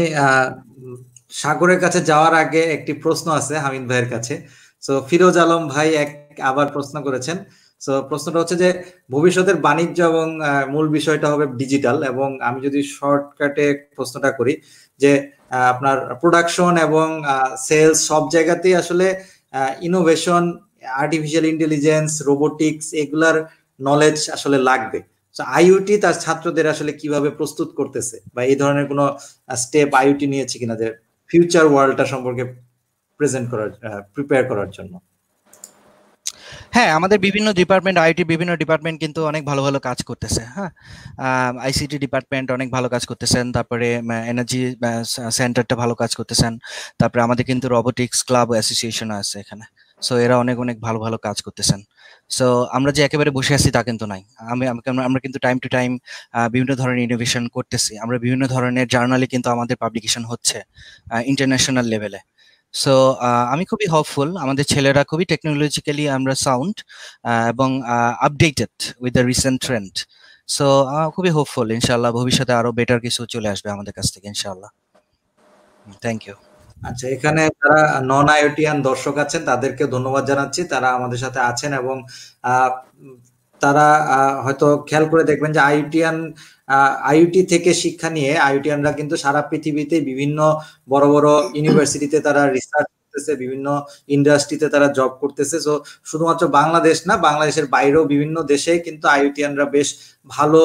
[SPEAKER 1] সাগরের কাছে যাওয়ার আগে একটি প্রশ্ন আছে হামিদ ভাইয়ের কাছে। সো ফিরোজ আলম ভাই এক, আবার প্রশ্ন করেছেন। সো প্রশ্নটা হচ্ছে যে, ভবিষ্যতের বাণিজ্য এবং মূল বিষয়টা হবে ডিজিটাল এবং আমি যদি শর্টকাটে প্রশ্নটা করি যে আপনার প্রোডাকশন এবং সেলস সব জায়গাতেই আসলে ইনোভেশন আর্টিফিশিয়াল ইন্টেলিজেন্স রোবোটিক্স এগুলার নলেজ আসলে লাগবে। আইওটি তার ছাত্রদের আসলে কীভাবে প্রস্তুত করতেছে বা এই ধরনের কোনো স্টেপ আইওটি নিয়েছে কিনা যে ফিউচার ওয়ার্ল্ডটা সম্পর্কে প্রেজেন্ট করার প্রিপেয়ার করার জন্য।
[SPEAKER 3] হ্যাঁ আমাদের বিভিন্ন ডিপার্টমেন্ট আইটি বিভিন্ন ডিপার্টমেন্ট কিন্তু অনেক ভালো ভালো কাজ করতেছে হ্যাঁ? আইসিটি ডিপার্টমেন্ট অনেক ভালো কাজ করতেছেন, তারপরে এনার্জি সেন্টারটা ভালো কাজ করতেছেন, তারপরে আমাদের কিন্তু রোবোটিক্স ক্লাব অ্যাসোসিয়েশন আছে এখানে সো এরা অনেক অনেক ভালো ভালো কাজ করতেছেন। সো আমরা যে একেবারে বসে আছি তা কিন্তু নাই, আমি আমরা কিন্তু টাইম টু টাইম বিভিন্ন ধরনের ইনোভেশন করতেছি, আমরা বিভিন্ন ধরনের জার্নালে কিন্তু আমাদের পাবলিকেশন হচ্ছে ইন্টারন্যাশনাল লেভেলে সো আমি খুবই হপফুল আমাদের ছেলেরা খুবই টেকনোলজিক্যালি আমরা সাউন্ড এবং updated with the recent trend so খুবই হোপফুল ইনশাল্লাহ ভবিষ্যতে আরও বেটার কিছু চলে আসবে আমাদের কাছ থেকে ইনশাল্লাহ থ্যাংক ইউ
[SPEAKER 1] আচ্ছা এখানে যারা নন আইওটিয়ান দর্শক আছেন তাদেরকে ধন্যবাদ জানাচ্ছি। তারা আমাদের সাথে আছেন এবং তারা হয়তো খেয়াল করে দেখবেন যে আইওটিয়ান আইওটি থেকে শিক্ষা নিয়ে আইওটিয়ানরা কিন্তু সারা পৃথিবীতে বিভিন্ন বড় বড় ইউনিভার্সিটিতে তারা রিসার্চ করতেছে, বিভিন্ন ইন্ডাস্ট্রিতে তারা জব করতেছে। সো শুধুমাত্র বাংলাদেশ না, বাংলাদেশের বাইরেও বিভিন্ন দেশে কিন্তু আইওটিয়ানরা বেশ ভালো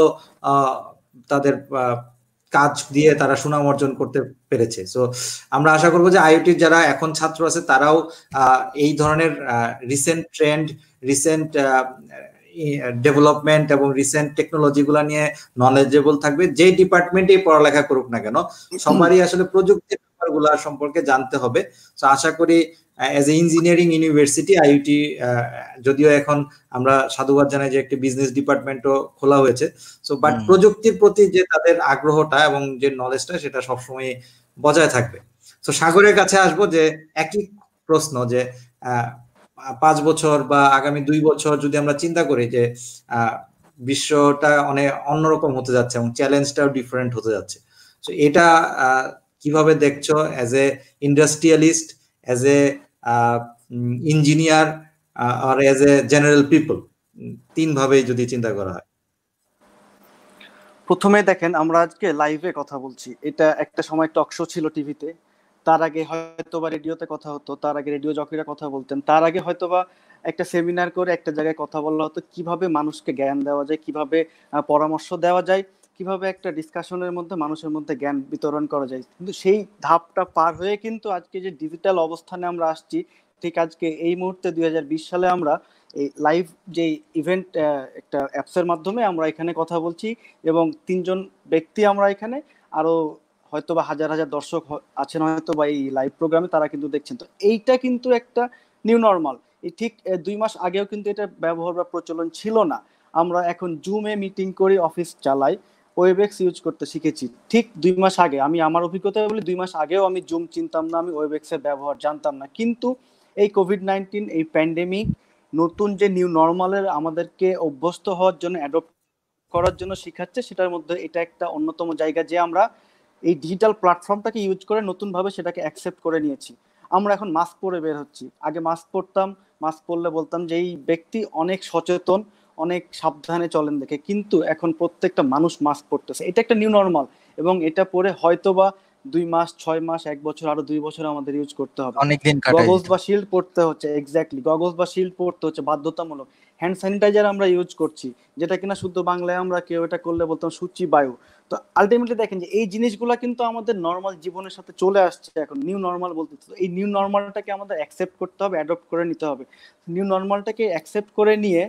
[SPEAKER 1] তাদের কাজ দিয়ে তারা সুনাম অর্জন করতে পেরেছে। সো আমরা আশা করব যে আইওটির যারা এখন ছাত্র আছে, তারাও এই ধরনের রিসেন্ট ট্রেন্ড রিসেন্ট ডেভেলপমেন্ট এবং রিসেন্ট টেকনোলজি গুলা নিয়ে নলেজেবল থাকবে। যে ডিপার্টমেন্টে পড়ালেখা করুক না কেন সবারই আসলে প্রযুক্তির ব্যাপারগুলা সম্পর্কে জানতে হবে। তো আশা করি as a engineering university IUT যদিও এখন আমরা সাধুবাদ জানাই যে একটি বিজনেস ডিপার্টমেন্টও খোলা হয়েছে। সো বাট প্রযুক্তির প্রতি যে তাদের আগ্রহটা এবং যে নলেজটা সেটা সবসময় বজায় থাকবে। তো সাগরের কাছে আসব যে একই প্রশ্ন যে পাঁচ বছর বা আগামী দুই বছর যদি আমরা চিন্তা করি যে বিশ্বটা অনেক অন্যরকম হতে যাচ্ছে এবং চ্যালেঞ্জটাও ডিফারেন্ট হতে যাচ্ছে। তো এটা কীভাবে দেখছ as a industrialist as a engineer R as a general people তিন ভাবে যদি চিন্তা করা হয়।
[SPEAKER 2] প্রথমে দেখেন আমরা আজকে লাইভে কথা বলছি। এটা একটা সময় টক শো ছিল টিভিতে তার আগে হয়তো বা রেডিওতে কথা হতো, তার আগে রেডিও জকিরা কথা বলতেন, তার আগে হয়তো বা একটা সেমিনার করে একটা জায়গায় কথা বলা হতো, কীভাবে মানুষকে জ্ঞান দেওয়া যায়, কীভাবে পরামর্শ দেওয়া যায়, কীভাবে একটা ডিসকাশনের মধ্যে মানুষের মধ্যে জ্ঞান বিতরণ করা যায়। কিন্তু সেই ধাপটা পার হয়ে কিন্তু আজকে যে ডিজিটাল অবস্থানে আমরা আসছি, ঠিক আজকে এই মুহূর্তে দুই হাজার বিশ সালে আমরা এই লাইভ যে ইভেন্ট একটা অ্যাপসের মাধ্যমে আমরা এখানে কথা বলছি এবং তিনজন ব্যক্তি আমরা এখানে আরও হয়তো বা হাজার হাজার দর্শক আছেন হয়তো বা এই লাইভ প্রোগ্রামে তারা কিন্তু দেখছেন। তো এইটা কিন্তু একটা নিউ নর্মাল এই ঠিক দুই মাস আগেও কিন্তু এটা ব্যবহার বা প্রচলন ছিল না। আমরা এখন জুমে মিটিং করি অফিস চালাই ওয়েবেক্স ইউজ করতে শিখেছি। ঠিক দুই মাস আগে, আমি আমার অভিজ্ঞতা বলি দুই মাস আগেও আমি জুম চিনতাম না, আমি ওয়েবেক্সের ব্যবহার জানতাম না। কিন্তু এই কোভিড নাইন্টিন এই প্যান্ডেমিক নতুন যে নিউ নর্মালের আমাদেরকে অভ্যস্ত হওয়ার জন্য অ্যাডপ্ট করার জন্য শিখাচ্ছে, সেটার মধ্যে এটা একটা অন্যতম জায়গা যে আমরা এই ডিজিটাল প্ল্যাটফর্মটাকে ইউজ করে নতুনভাবে সেটাকে অ্যাকসেপ্ট করে নিয়েছি। আমরা এখন মাস্ক পরে বের হচ্ছি। আগে মাস্ক পরতাম মাস্ক পরলে বলতাম যে এই ব্যক্তি অনেক সচেতন অনেক সাবধানে চলেন দেখে। কিন্তু এখন প্রত্যেকটা মানুষ মাস্ক পরতেছে। এটা একটা নিউ নর্মাল এবং এটা পরে হয়তোবা দুই মাস ছয় মাস এক বছর আরও দুই বছর আমাদের ইউজ করতে হবে।
[SPEAKER 3] অনেকদিন
[SPEAKER 2] গগলস বা শিল্ড পড়তে হচ্ছে এক্স্যাক্টলি গগলস বা শিল্ড পড়তে হচ্ছে বাধ্যতামূলক। হ্যান্ড স্যানিটাইজার আমরা ইউজ করছি। যেটা কিনা শুদ্ধ বাংলায় আমরা কেউ এটা করলে বলতাম সূচি বায়ু। তো আলটিমেটলি দেখেন যে এই জিনিসগুলো কিন্তু আমাদের নর্মাল জীবনের সাথে চলে আসছে এখন নিউ নর্মাল বলতে এই নিউ নর্মালটাকে আমাদের অ্যাকসেপ্ট করতে হবে অ্যাডপ্ট করে নিতে হবে। নিউ নর্মালটাকে অ্যাকসেপ্ট করে নিয়ে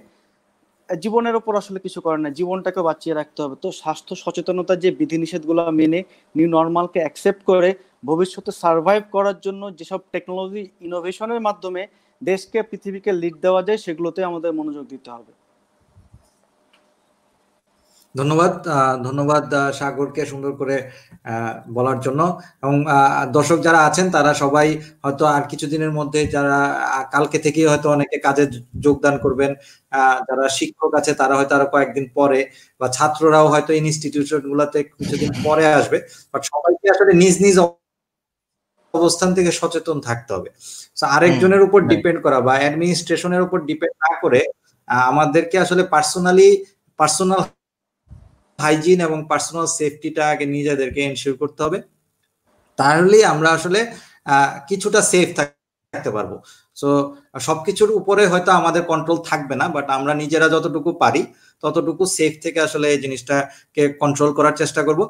[SPEAKER 2] জীবনের ওপর আসলে কিছু করে না জীবনটাকে বাঁচিয়ে রাখতে হবে। তো স্বাস্থ্য সচেতনতা যে বিধিনিষেধগুলো মেনে নিউ নর্মালকে অ্যাকসেপ্ট করে ভবিষ্যতে সার্ভাইভ করার জন্য যেসব টেকনোলজি ইনোভেশনের মাধ্যমে দেশকে, পৃথিবীকে লিড দেওয়া যায়, সেগুলোতে আমাদের মনোযোগ দিতে হবে।
[SPEAKER 1] ধন্যবাদ ধন্যবাদ সাগরকে সুন্দর করে বলার জন্য। এবং দর্শক যারা আছেন তারা সবাই হয়তো আর কিছুদিনের মধ্যে যারা কালকে থেকেই হয়তো অনেকে কাজে যোগদান করবেন যারা শিক্ষক আছে তারা হয়তো আরও কয়েকদিন পরে বা ছাত্ররাও হয়তো ইনস্টিটিউশন গুলাতে কিছুদিন পরে আসবে। বাট সবাইকে আসলে নিজ নিজ অবস্থান থেকে সচেতন থাকতে হবে। আরেকজনের উপর ডিপেন্ড করা বা অ্যাডমিনিস্ট্রেশনের উপর ডিপেন্ড না করে আমাদেরকে আসলে পার্সোনালি পার্সোনাল হাইজিন এবং পার্সোনাল সেফটিটা আগে নিজেদেরকে এনশিওর করতে হবে। তাহলেই আমরা আসলে কিছুটা সেফ থাকতে পারব। সো সবকিছুর উপরে হয়তো আমাদের কন্ট্রোল থাকবে না বাট আমরা নিজেরা যতটুকু পারি, ততটুকু সেফ থেকে আসলে এই জিনিসটাকে কন্ট্রোল করার চেষ্টা করব।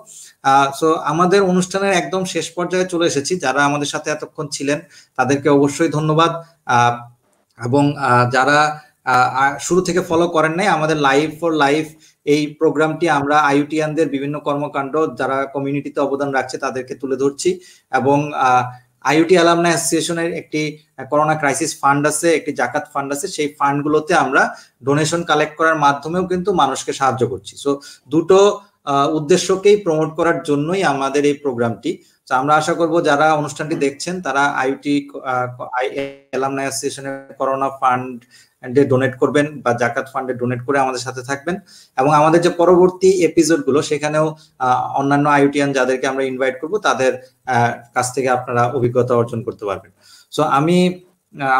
[SPEAKER 1] সো আমাদের অনুষ্ঠানের একদম শেষ পর্যায়ে চলে এসেছি। যারা আমাদের সাথে এতক্ষণ ছিলেন, তাদেরকে অবশ্যই ধন্যবাদ। এবং যারা শুরু থেকে ফলো করেন নাই, আমাদের লাইভ ফর লাইফ এই প্রোগ্রামটি আমরা আইউটিয়ানদের বিভিন্ন কর্মকাণ্ড যারা কমিউনিটিতে অবদান রাখছে তাদেরকে তুলে ধরছি এবং আইউটি অ্যালামনা অ্যাসোসিয়েশনের একটি করোনা ক্রাইসিস ফান্ড আছে, একটি জাকাত ফান্ড আছে। সেই ফান্ডগুলোতে আমরা ডোনেশন কালেক্ট করার মাধ্যমেও কিন্তু মানুষকে সাহায্য করছি। সো দুটো উদ্দেশ্যকেই প্রমোট করার জন্যই আমাদের এই প্রোগ্রামটি। তো আমরা আশা করব যারা অনুষ্ঠানটি দেখছেন তারা আইউটি অ্যালামনা অ্যাসোসিয়েশনের করোনা ফান্ড ডোনেট করবেন বা জাকাত ফান্ডে ডোনেট করে আমাদের সাথে থাকবেন। এবং আমাদের যে পরবর্তী এপিসোডগুলো, সেখানেও অন্যান্য আইউটিয়ান যাদেরকে আমরা ইনভাইট করব, তাদের কাছ থেকে আপনারা অভিজ্ঞতা অর্জন করতে পারবেন। সো আমি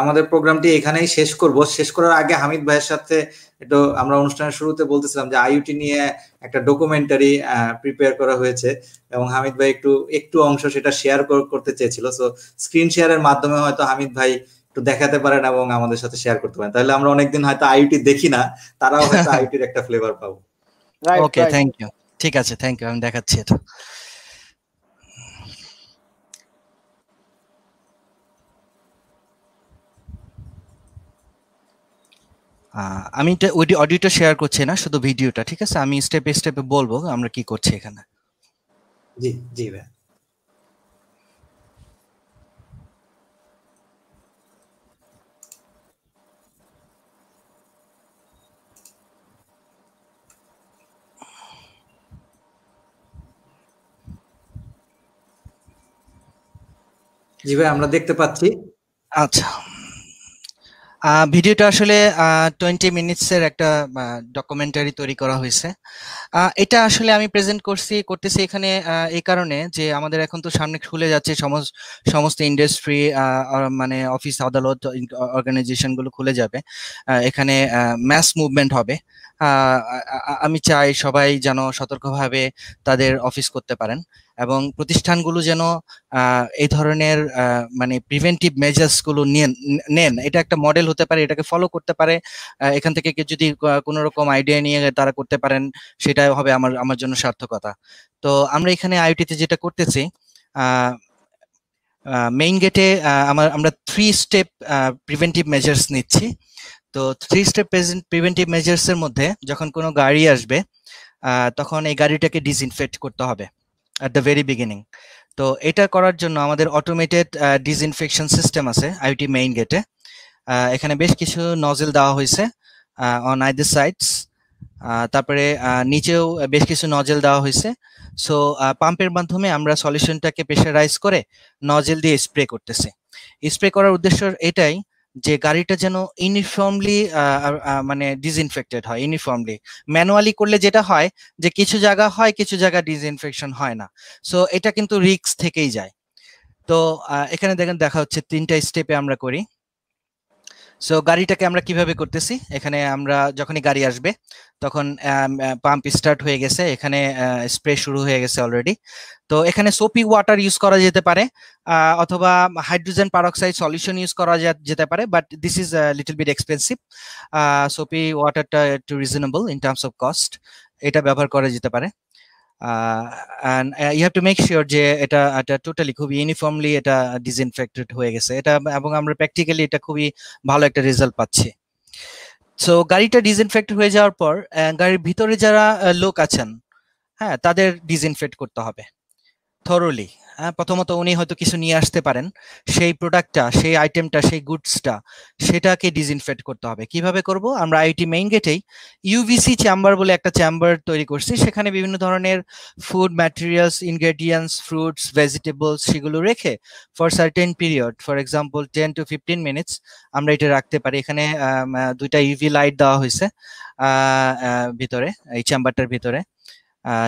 [SPEAKER 1] আমাদের প্রোগ্রামটি এখানেই শেষ করব। শেষ করার আগে হামিদ ভাইয়ের সাথে একটু আমরা অনুষ্ঠানের শুরুতে বলতেছিলাম যে আইউটি নিয়ে একটা ডকুমেন্টারি প্রিপেয়ার করা হয়েছে। এবং হামিদ ভাই একটু একটু অংশ সেটা শেয়ার করতে চেয়েছিল। সো স্ক্রিন শেয়ারের মাধ্যমে হয়তো হামিদ ভাই একটু দেখাতে পারেন এবং আমাদের সাথে শেয়ার করতে পারেন। তাহলে আমরা অনেকদিন হয়তো আইটি দেখি না তারাও হয়তো আইটির একটা ফ্লেভার পাবো।
[SPEAKER 3] ওকে থ্যাংক ইউ ঠিক আছে থ্যাংক ইউ আমি দেখাচ্ছি এটা। আমি ওই অডিওটা শেয়ার করছি না শুধু ভিডিওটা ঠিক আছে? আমি স্টেপে স্টেপে বলব আমরা কি করছি এখানে।
[SPEAKER 1] জি জি ভাই জি ভাই, আমরা দেখতে পাচ্ছি।
[SPEAKER 3] আচ্ছা। ভিডিওটা আসলে টোয়েন্টি মিনিটসের একটা ডকুমেন্টারি তৈরি করা হয়েছে। এটা আসলে আমি প্রেজেন্ট করছি, করতেছি এখানে এই কারণে যে আমাদের এখন তো সামনে খুলে যাচ্ছে সমস্ত ইন্ডাস্ট্রি মানে অফিস আদালত অর্গানাইজেশনগুলো খুলে যাবে। এখানে ম্যাস মুভমেন্ট হবে। আমি চাই সবাই যেন সতর্কভাবে তাদের অফিস করতে পারেন এবং প্রতিষ্ঠানগুলো যেন এই ধরনের মানে প্রিভেন্টিভ মেজার্সগুলো নেন। এটা একটা মডেল হতে পারে, এটাকে ফলো করতে পারে। এখান থেকে যদি কোনো রকম আইডিয়া নিয়ে তারা করতে পারেন সেটাই হবে আমার আমার জন্য সার্থকতা। তো আমরা এখানে আইওটিতে যেটা করতেছি মেইন গেটে আমার, আমরা থ্রি স্টেপ প্রিভেন্টিভ মেজার্স নিচ্ছি। তো থ্রি স্টেপ প্রিভেন্টিভ মেজার্স এর মধ্যে যখন কোনো গাড়ি আসবে তখন এই গাড়িটাকে ডিসইনফেক্ট করতে হবে অ্যাট দ্য ভেরি বিগিনিং তো এটা করার জন্য আমাদের অটোমেটেড ডিসইনফেকশন সিস্টেম আছে আইটি মেইন গেটে এখানে বেশ কিছু নজেল দেওয়া হয়েছে অন আইদার সাইডস তারপরে নিচেও বেশ কিছু নজেল দেওয়া হয়েছে। সো পাম্পের মাধ্যমে আমরা সলিউশনটাকে প্রেশারাইজ করে নজেল দিয়ে স্প্রে করতেছি। স্প্রে করার উদ্দেশ্য এটাই যে গাড়িটা যেন ইউনিফর্মলি মানে ডিসইনফেক্টেড হয় ইউনিফর্মলি ম্যানুয়ালি করলে যেটা হয় যে কিছু জায়গা হয়, কিছু জায়গা ডিসইনফেকশন হয় না। সো এটা কিন্তু রিক্স থেকেই যায়। তো এখানে দেখেন দেখা হচ্ছে তিনটা স্টেপে আমরা করি। সো গাড়িটাকে আমরা কীভাবে করতেছি? এখানে আমরা যখনই গাড়ি আসবে, তখন পাম্প স্টার্ট হয়ে গেছে। এখানে স্প্রে শুরু হয়ে গেছে অলরেডি তো এখানে সোপি ওয়াটার ইউজ করা যেতে পারে অথবা হাইড্রোজেন পারক্সাইড সলিউশন ইউজ করা যেতে পারে but this is little bit expensive soapy ওয়াটারটা একটু reasonable in terms of cost এটা ব্যবহার করা যেতে পারে। And you have to make sure যে এটা এটা টোটালি খুব ইউনিফর্মলি এটা ডিসইনফেক্টেড হয়ে গেছে। এটা এবং আমরা প্র্যাকটিক্যালি এটা খুবই ভালো একটা রেজাল্ট পাচ্ছি। সো গাড়িটা ডিসইনফেক্ট হয়ে যাওয়ার পর গাড়ির ভিতরে যারা লোক আছেন হ্যাঁ তাদের ডিসইনফেক্ট করতে হবে। থরলি হ্যাঁ প্রথমত উনি হয়তো কিছু নিয়ে আসতে পারেন। সেই প্রোডাক্টটা সেই আইটেমটা সেই গুডসটা সেটাকে ডিসইনফেক্ট করতে হবে। কীভাবে করব? আমরা আইটি মেইন গেটেই ইউভিসি চেম্বার বলে একটা চেম্বার তৈরি করছি। সেখানে বিভিন্ন ধরনের food materials ingredients fruits vegetables সেগুলো রেখে for certain period for example ten to fifteen minutes আমরা এটা রাখতে পারি। এখানে দুইটা ইউভি লাইট দেওয়া হয়েছে ভিতরে, এই চেম্বারটার ভিতরে।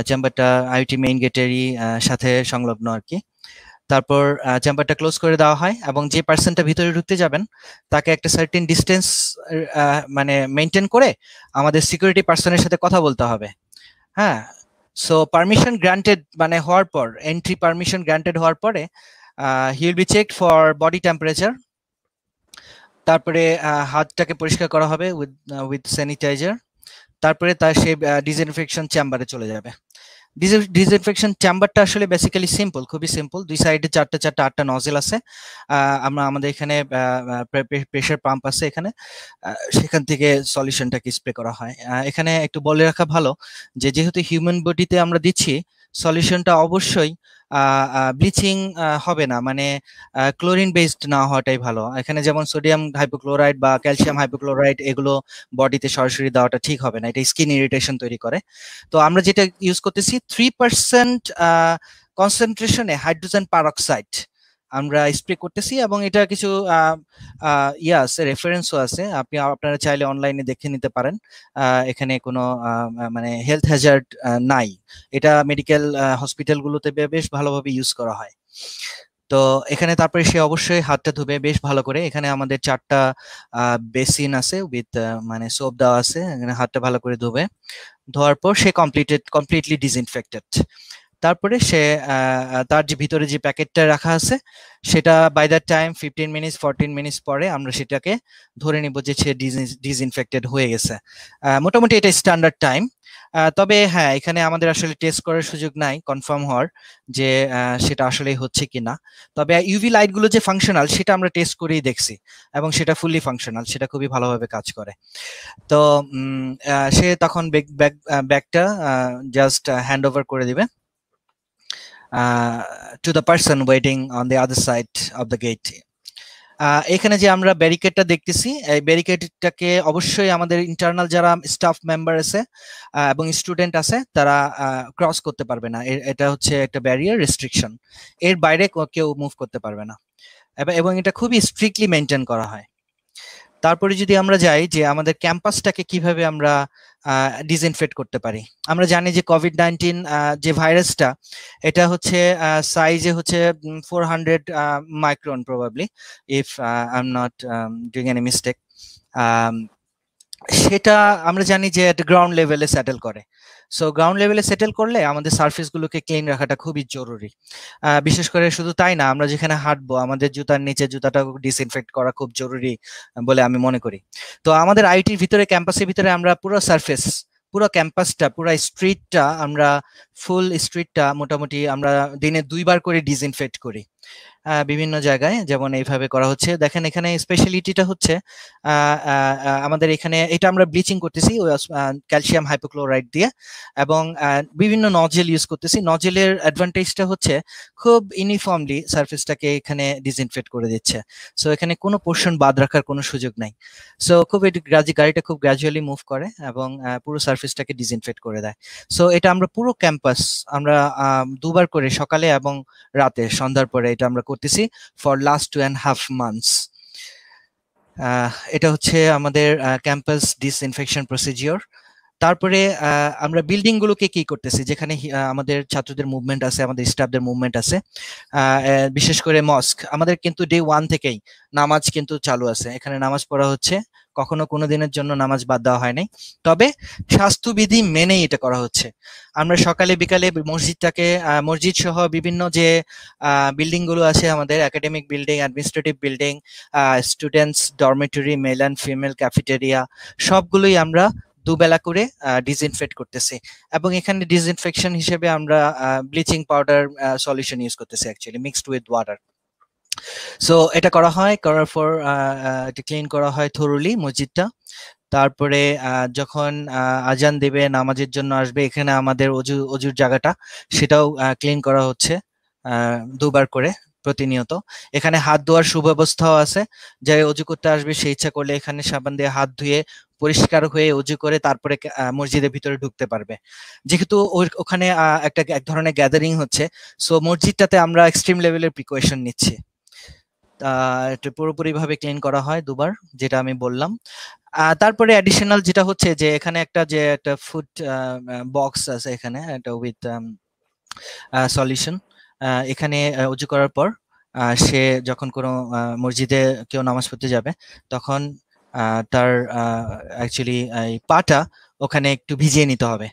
[SPEAKER 3] চেম্বারটা আইটি মেইন গেটেরই সাথে সংলগ্ন আর কি। তারপর চেম্বারটা ক্লোজ করে দেওয়া হয় এবং যে পার্সনটা ভিতরে ঢুকতে যাবেন, তাকে একটা সার্টিন ডিস্টেন্স মানে মেনটেন করে আমাদের সিকিউরিটি পার্সনের সাথে কথা বলতে হবে। হ্যাঁ? সো পারমিশন গ্রান্টেড মানে হওয়ার পর এন্ট্রি পারমিশন গ্রান্টেড হওয়ার পরে he will be check for body temperature তারপরে হাতটাকে পরিষ্কার করা হবে উইথ উইথ স্যানিটাইজার তারপরে তার সেই ডিসইনফেকশন চেম্বারে চলে যাবে। ডিসইনফেকশন চেম্বারটা আসলে বেসিক্যালি সিম্পল খুবই সিম্পল দুই সাইডে চারটা চারটা, আটটা নজেল আছে। আমরা, আমাদের এখানে প্রেশার পাম্প আছে এখানে। সেখান থেকে সলিউশনটাকে স্প্রে করা হয়। এখানে একটু বলে রাখা ভালো যে, যেহেতু হিউম্যান বডিতে আমরা দিচ্ছি সলিউশনটা অবশ্যই ব্লিচিং হবে না। মানে ক্লোরিন বেসড না হওয়াটাই ভালো। এখানে যেমন সোডিয়াম হাইপোক্লোরাইড বা ক্যালসিয়াম হাইপোক্লোরাইড এগুলো বডিতে সরাসরি দেওয়াটা ঠিক হবে না। এটা স্কিন ইরিটেশন তৈরি করে। তো আমরা যেটা ইউজ করতেছি থ্রি পার্সেন্ট কনসেন্ট্রেশনে হাইড্রোজেন পারক্সাইড আমরা স্প্রে করতেছি এবং এটা কিছু ইয়ে আছে রেফারেন্সও আছে। আপনি আপনারা চাইলে অনলাইনে দেখে নিতে পারেন। এখানে কোনো মানে হেলথ হ্যাজার্ড নাই। এটা মেডিকেল হসপিটালগুলোতে বেশ ভালোভাবে ইউজ করা হয়। তো এখানে তারপরে সে অবশ্যই হাতটা ধুবে বেশ ভালো করে। এখানে আমাদের চারটা বেসিন আছে উইথ মানে সোপ দেওয়া আছে। এখানে হাতটা ভালো করে ধুবে। ধোয়ার পর সে কমপ্লিটেড কমপ্লিটলি ডিসইনফেক্টেড তারপরে সে তার যে ভিতরে যে প্যাকেটটা রাখা আছে, সেটা by the time fifteen minutes fourteen minutes পরে আমরা সেটাকে ধরে নিব যে সে ডিসইনফেক্টেড হয়ে গেছে। মোটামুটি এটা স্ট্যান্ডার্ড টাইম তবে হ্যাঁ এখানে আমাদের আসলে টেস্ট করার সুযোগ নাই কনফার্ম হওয়ার যে সেটা আসলে হচ্ছে কি না তবে ইউভি লাইটগুলো যে ফাংশনাল সেটা আমরা টেস্ট করেই দেখছি এবং সেটা ফুললি ফাংশনাল সেটা খুবই ভালোভাবে কাজ করে। তো সে তখন ব্যাগ ব্যাগটা জাস্ট হ্যান্ড ওভার করে দিবে। To the person waiting on the other side of the gate এখানে যে আমরা ব্যারিকেডটা দেখতেছি, এই ব্যারিকেডটাকে অবশ্যই আমাদের ইন্টারনাল যারা স্টাফ মেম্বার আছে এবং স্টুডেন্ট আছে, তারা ক্রস করতে পারবে না। এটা হচ্ছে একটা ব্যারিয়ার রেস্ট্রিকশন এর বাইরে কেউ মুভ করতে পারবে না। এবং এটা খুবই স্ট্রিক্টলি মেনটেন করা হয়। তারপরে যদি আমরা যাই যে আমাদের ক্যাম্পাসটাকে কীভাবে আমরা ডিসইনফেক্ট করতে পারি। আমরা জানি যে কোভিড নাইন্টিন যে ভাইরাসটা, এটা হচ্ছে সাইজে হচ্ছে four hundred micron probably if I am not doing any mistake সেটা আমরা জানি যে গ্রাউন্ড লেভেলে স্যাটেল করে। সো গ্রাউন্ড লেভেলে সেটেল করলে আমাদের সার্ফেসগুলোকে ক্লিন রাখাটা খুবই জরুরি। বিশেষ করে শুধু তাই না, আমরা যেখানে হাঁটবো, আমাদের জুতার নিচে জুতাটা ডিসইনফেক্ট করা খুব জরুরি বলে আমি মনে করি। তো আমাদের আইটির ভিতরে ক্যাম্পাসের ভিতরে আমরা পুরো সার্ফেস পুরো ক্যাম্পাসটা পুরো স্ট্রিটটা আমরা ফুল স্ট্রিটটা মোটামুটি আমরা দিনে দুইবার করে ডিসইনফেক্ট করি। বিভিন্ন জায়গায় যেমন এইভাবে করা হচ্ছে। দেখেন এখানে স্পেশালিটিটা হচ্ছে আমাদের এখানে এটা আমরা ব্লিচিং করতেছি ক্যালসিয়াম হাইপোক্লোরাইড দিয়ে। এবং বিভিন্ন নজেল ইউজ করতেছি। নজেলের অ্যাডভান্টেজটা হচ্ছে খুব ইউনিফর্মলি সার্ফেসটাকে এখানে ডিসইনফেক্ট করে দিচ্ছে। সো এখানে কোনো পোর্শন বাদ রাখার কোনো সুযোগ নাই। সো খুব এটি গাড়িটা খুব গ্র্যাজুয়ালি মুভ করে এবং পুরো সার্ফেসটাকে ডিসইনফেক্ট করে দেয়। সো এটা আমরা পুরো ক্যাম্পাস আমরা দুবার করে সকালে এবং রাতে, সন্ধ্যার পরে এটা আমরা করতেছি for last two and half months এটা হচ্ছে আমাদের ক্যাম্পাস ডিসইনফেকশন প্রসিজিওর তারপরে আমরা বিল্ডিং গুলোকে কি করতেছি? যেখানে আমাদের ছাত্রদের মুভমেন্ট আছে, আমাদের স্টাফদের মুভমেন্ট আছে। বিশেষ করে মস্ক আমাদের কিন্তু ডে ওয়ান থেকেই নামাজ কিন্তু চালু আছে। এখানে নামাজ পড়া হচ্ছে। কখনো কোনো দিনের জন্য নামাজ বাদ দেওয়া হয় নাই। তবে স্বাস্থ্যবিধি মেনেই এটা করা হচ্ছে। আমরা সকালে, বিকালে মসজিদটাকে মসজিদ সহ বিভিন্ন যে বিল্ডিংগুলো আছে আমাদের academic building administrative building students dormitory male and female cafeteria সবগুলোই আমরা দুবেলা করে ডিসইনফেক্ট করতেছি। এবং এখানে ডিসইনফেকশন হিসেবে আমরা ব্লিচিং পাউডার সলিউশন ইউজ করতেছি actually mixed with water so এটা করা হয়, করার পর এটা ক্লিন করা হয় থরুলি মসজিদটা। তারপরে যখন আজান দেবে, নামাজের জন্য আসবে, এখানে আমাদের অজু, অজুর জায়গাটা, সেটাও ক্লিন করা হচ্ছে দুবার করে প্রতিনিয়ত। এখানে হাত ধোয়ার সুব্যবস্থাও আছে যে অজু করতে আসবে, সে ইচ্ছা করলে এখানে সাবান দিয়ে হাত ধুয়ে পরিষ্কার হয়ে অজু করে তারপরে মসজিদের ভিতরে ঢুকতে পারবে। যেহেতু ওখানে একটা, এক ধরনের গ্যাদারিং হচ্ছে সো মসজিদটাতে আমরা এক্সট্রিম লেভেলের প্রিকশন নিচ্ছি। এটা পুরোপুরি ভাবে ক্লিন করা হয় দুবার, যেটা আমি বললাম। তারপরে অ্যাডিশনাল যেটা হচ্ছে যে, এখানে একটা যে, একটা ফুড বক্স আছে এখানে একটা উইথ সলিউশন এখানে উজু করার পর সে যখন কোনো মসজিদে কেউ নামাজ পড়তে যাবে, তখন তার অ্যাকচুয়ালি পাটা ওখানে একটু ভিজিয়ে নিতে হবে।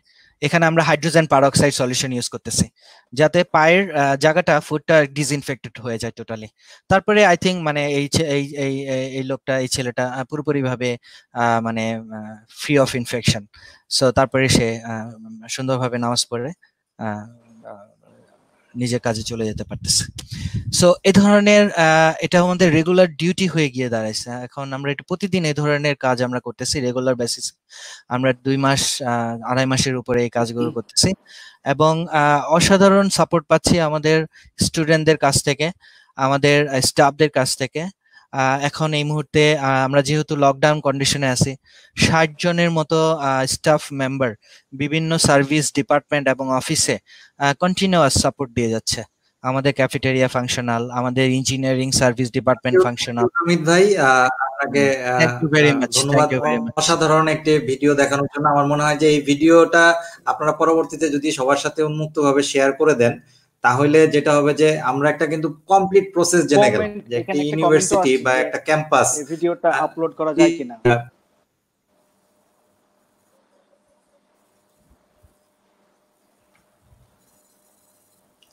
[SPEAKER 3] এখানে আমরা হাইড্রোজেন পারঅক্সাইড সলিউশন ইউজ করতেছি, যাতে পায়ের জায়গাটা ফুডটা ডিসইনফেক্টেড হয়ে যায় টোটালি তারপরে আই থিঙ্ক মানে এই এই এই লোকটা, এই ছেলেটা পুরোপুরি ভাবে মানে ফ্রি অফ ইনফেকশন সো তারপরে সে সুন্দরভাবে নামাজ পড়ে নিজের কাজে চলে যেতে পারতেছে। সো এ ধরনের এটা আমাদের রেগুলার ডিউটি হয়ে গিয়ে দাঁড়াইছে। এখন আমরা একটু প্রতিদিন এই ধরনের কাজ আমরা করতেছি রেগুলার বেসিস আমরা দুই মাস আড়াই মাসের উপরে এই কাজগুলো করতেছি। এবং অসাধারণ সাপোর্ট পাচ্ছি আমাদের স্টুডেন্টদের কাছ থেকে আমাদের স্টাফদের কাছ থেকে। এখন এই মুহূর্তে আমরা যেহেতু লকডাউন কন্ডিশনে আছি ষাট জনের মতো স্টাফ মেম্বার বিভিন্ন সার্ভিস ডিপার্টমেন্ট এবং অফিসে কন্টিনিউয়াস সাপোর্ট দিয়ে যাচ্ছে। আমাদের ক্যাফেটেরিয়া ফাংশনাল আমাদের engineering service department functional
[SPEAKER 1] Amit ভাই আপনাকে ধন্যবাদ অসাধারণ একটি ভিডিও দেখানোর জন্য। আমার মনে হয় যে এই ভিডিওটা আপনারা পরবর্তীতে যদি সবার সাথে উন্মুক্ত ভাবে শেয়ার করে দেন তাহলে যেটা হবে যে আমরা একটা কিন্তু কমপ্লিট প্রসেস জেনে গেলাম যে একটা ইউনিভার্সিটি বা একটা ক্যাম্পাস
[SPEAKER 2] ভিডিওটা আপলোড করা যায় কিনা?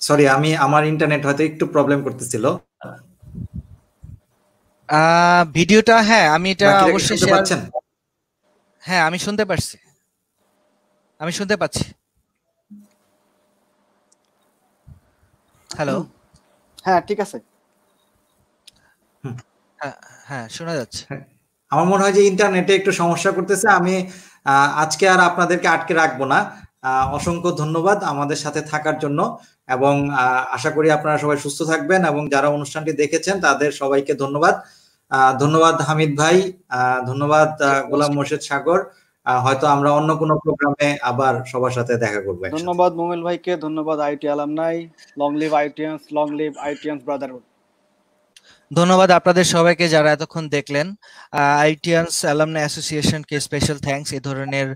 [SPEAKER 1] সরি আমি আমার ইন্টারনেট হয়তো একটু প্রবলেম করতেছিল।
[SPEAKER 3] ভিডিওটা হ্যাঁ আমি এটা অবশ্যই পাচ্ছেন? হ্যাঁ আমি শুনতে পারছি। আমি শুনতে পাচ্ছি। হ্যালো
[SPEAKER 2] হ্যাঁ ঠিক আছে।
[SPEAKER 3] হ্যাঁ, হ্যাঁ শোনা যাচ্ছে।
[SPEAKER 1] হ্যাঁ, আমার মনে হয় যে ইন্টারনেটে একটু সমস্যা করতেছে। আমি আজকে আর আপনাদেরকে আটকে রাখব না। অসংখ্য ধন্যবাদ আমাদের সাথে থাকার জন্য এবং আশা করি আপনারা সবাই সুস্থ থাকবেন এবং যারা অনুষ্ঠানটি দেখেছেন তাদের সবাইকে ধন্যবাদ। ধন্যবাদ হামিদ ভাই ধন্যবাদ গোলাম মোর্শেদ সাগর। হয়তো আমরা অন্য কোনো প্রোগ্রামে আবার সবার সাথে দেখা করব
[SPEAKER 2] ধন্যবাদ মোমেল ভাইকে, ধন্যবাদ IUT alumni long live IUTians long live IUTians brotherhood
[SPEAKER 3] ধন্যবাদ আপনাদের সবাইকে যারা এতক্ষণ দেখলেন। আইটিয়ান্স অ্যালামনা অ্যাসোসিয়েশনকে স্পেশাল থ্যাঙ্কস এই ধরনের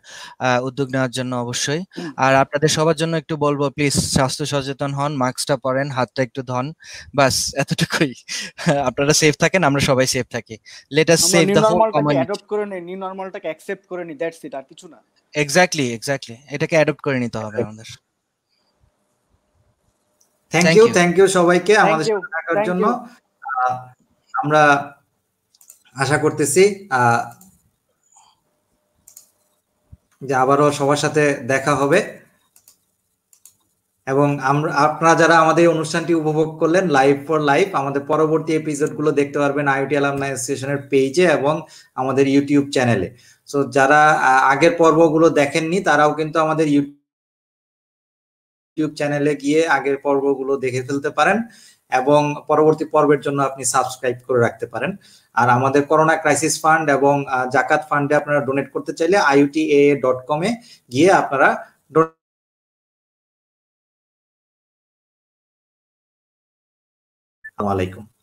[SPEAKER 3] উদ্যোগ নেওয়ার জন্য অবশ্যই। আর আপনাদের সবার জন্য একটু বলব প্লিজ স্বাস্থ্য সচেতন হন মাস্কটা পরেন হাতটা একটু ধন বাস এতটুকুই। আপনারা সেফ থাকেন আমরা সবাই সেফ থাকি। Let us save the whole community
[SPEAKER 2] adopt করে নি নিউ নরমালটাকে অ্যাকসেপ্ট করে নি দ্যাটস ইট আর কিছু না।
[SPEAKER 3] এক্স্যাক্টলি এক্স্যাক্টলি এটাকে অ্যাডপ্ট করে নিতে হবে আমাদের।
[SPEAKER 1] থ্যাংক ইউ থ্যাংক ইউ সবাইকে আমাদের সাথে থাকার জন্য। আমরা আশা করতেছি যে আবারও সবার সাথে দেখা হবে। এবং আমরা, আপনারা যারা আমাদের অনুষ্ঠানটি উপভোগ করলেন লাইভ ফর লাইভ আমাদের পরবর্তী এপিসোডগুলো দেখতে পারবেন আইওটি অ্যালামনাই অ্যাসোসিয়েশনের পেজে এবং আমাদের ইউটিউব চ্যানেলে সো যারা আগের পর্বগুলো দেখেননি, তারাও কিন্তু আমাদের ইউটিউব চ্যানেলে গিয়ে আগের পর্বগুলো দেখে ফেলতে পারেন। এবং পরবর্তী পর্বের জন্য আপনি সাবস্ক্রাইব করে রাখতে পারেন। আর আমাদের করোনা ক্রাইসিস ফান্ড এবং জাকাত ফান্ডে আপনারা ডোনেট করতে চাইলে আইউটি ডট কমে গিয়ে আপনারা আসসালামু আলাইকুম।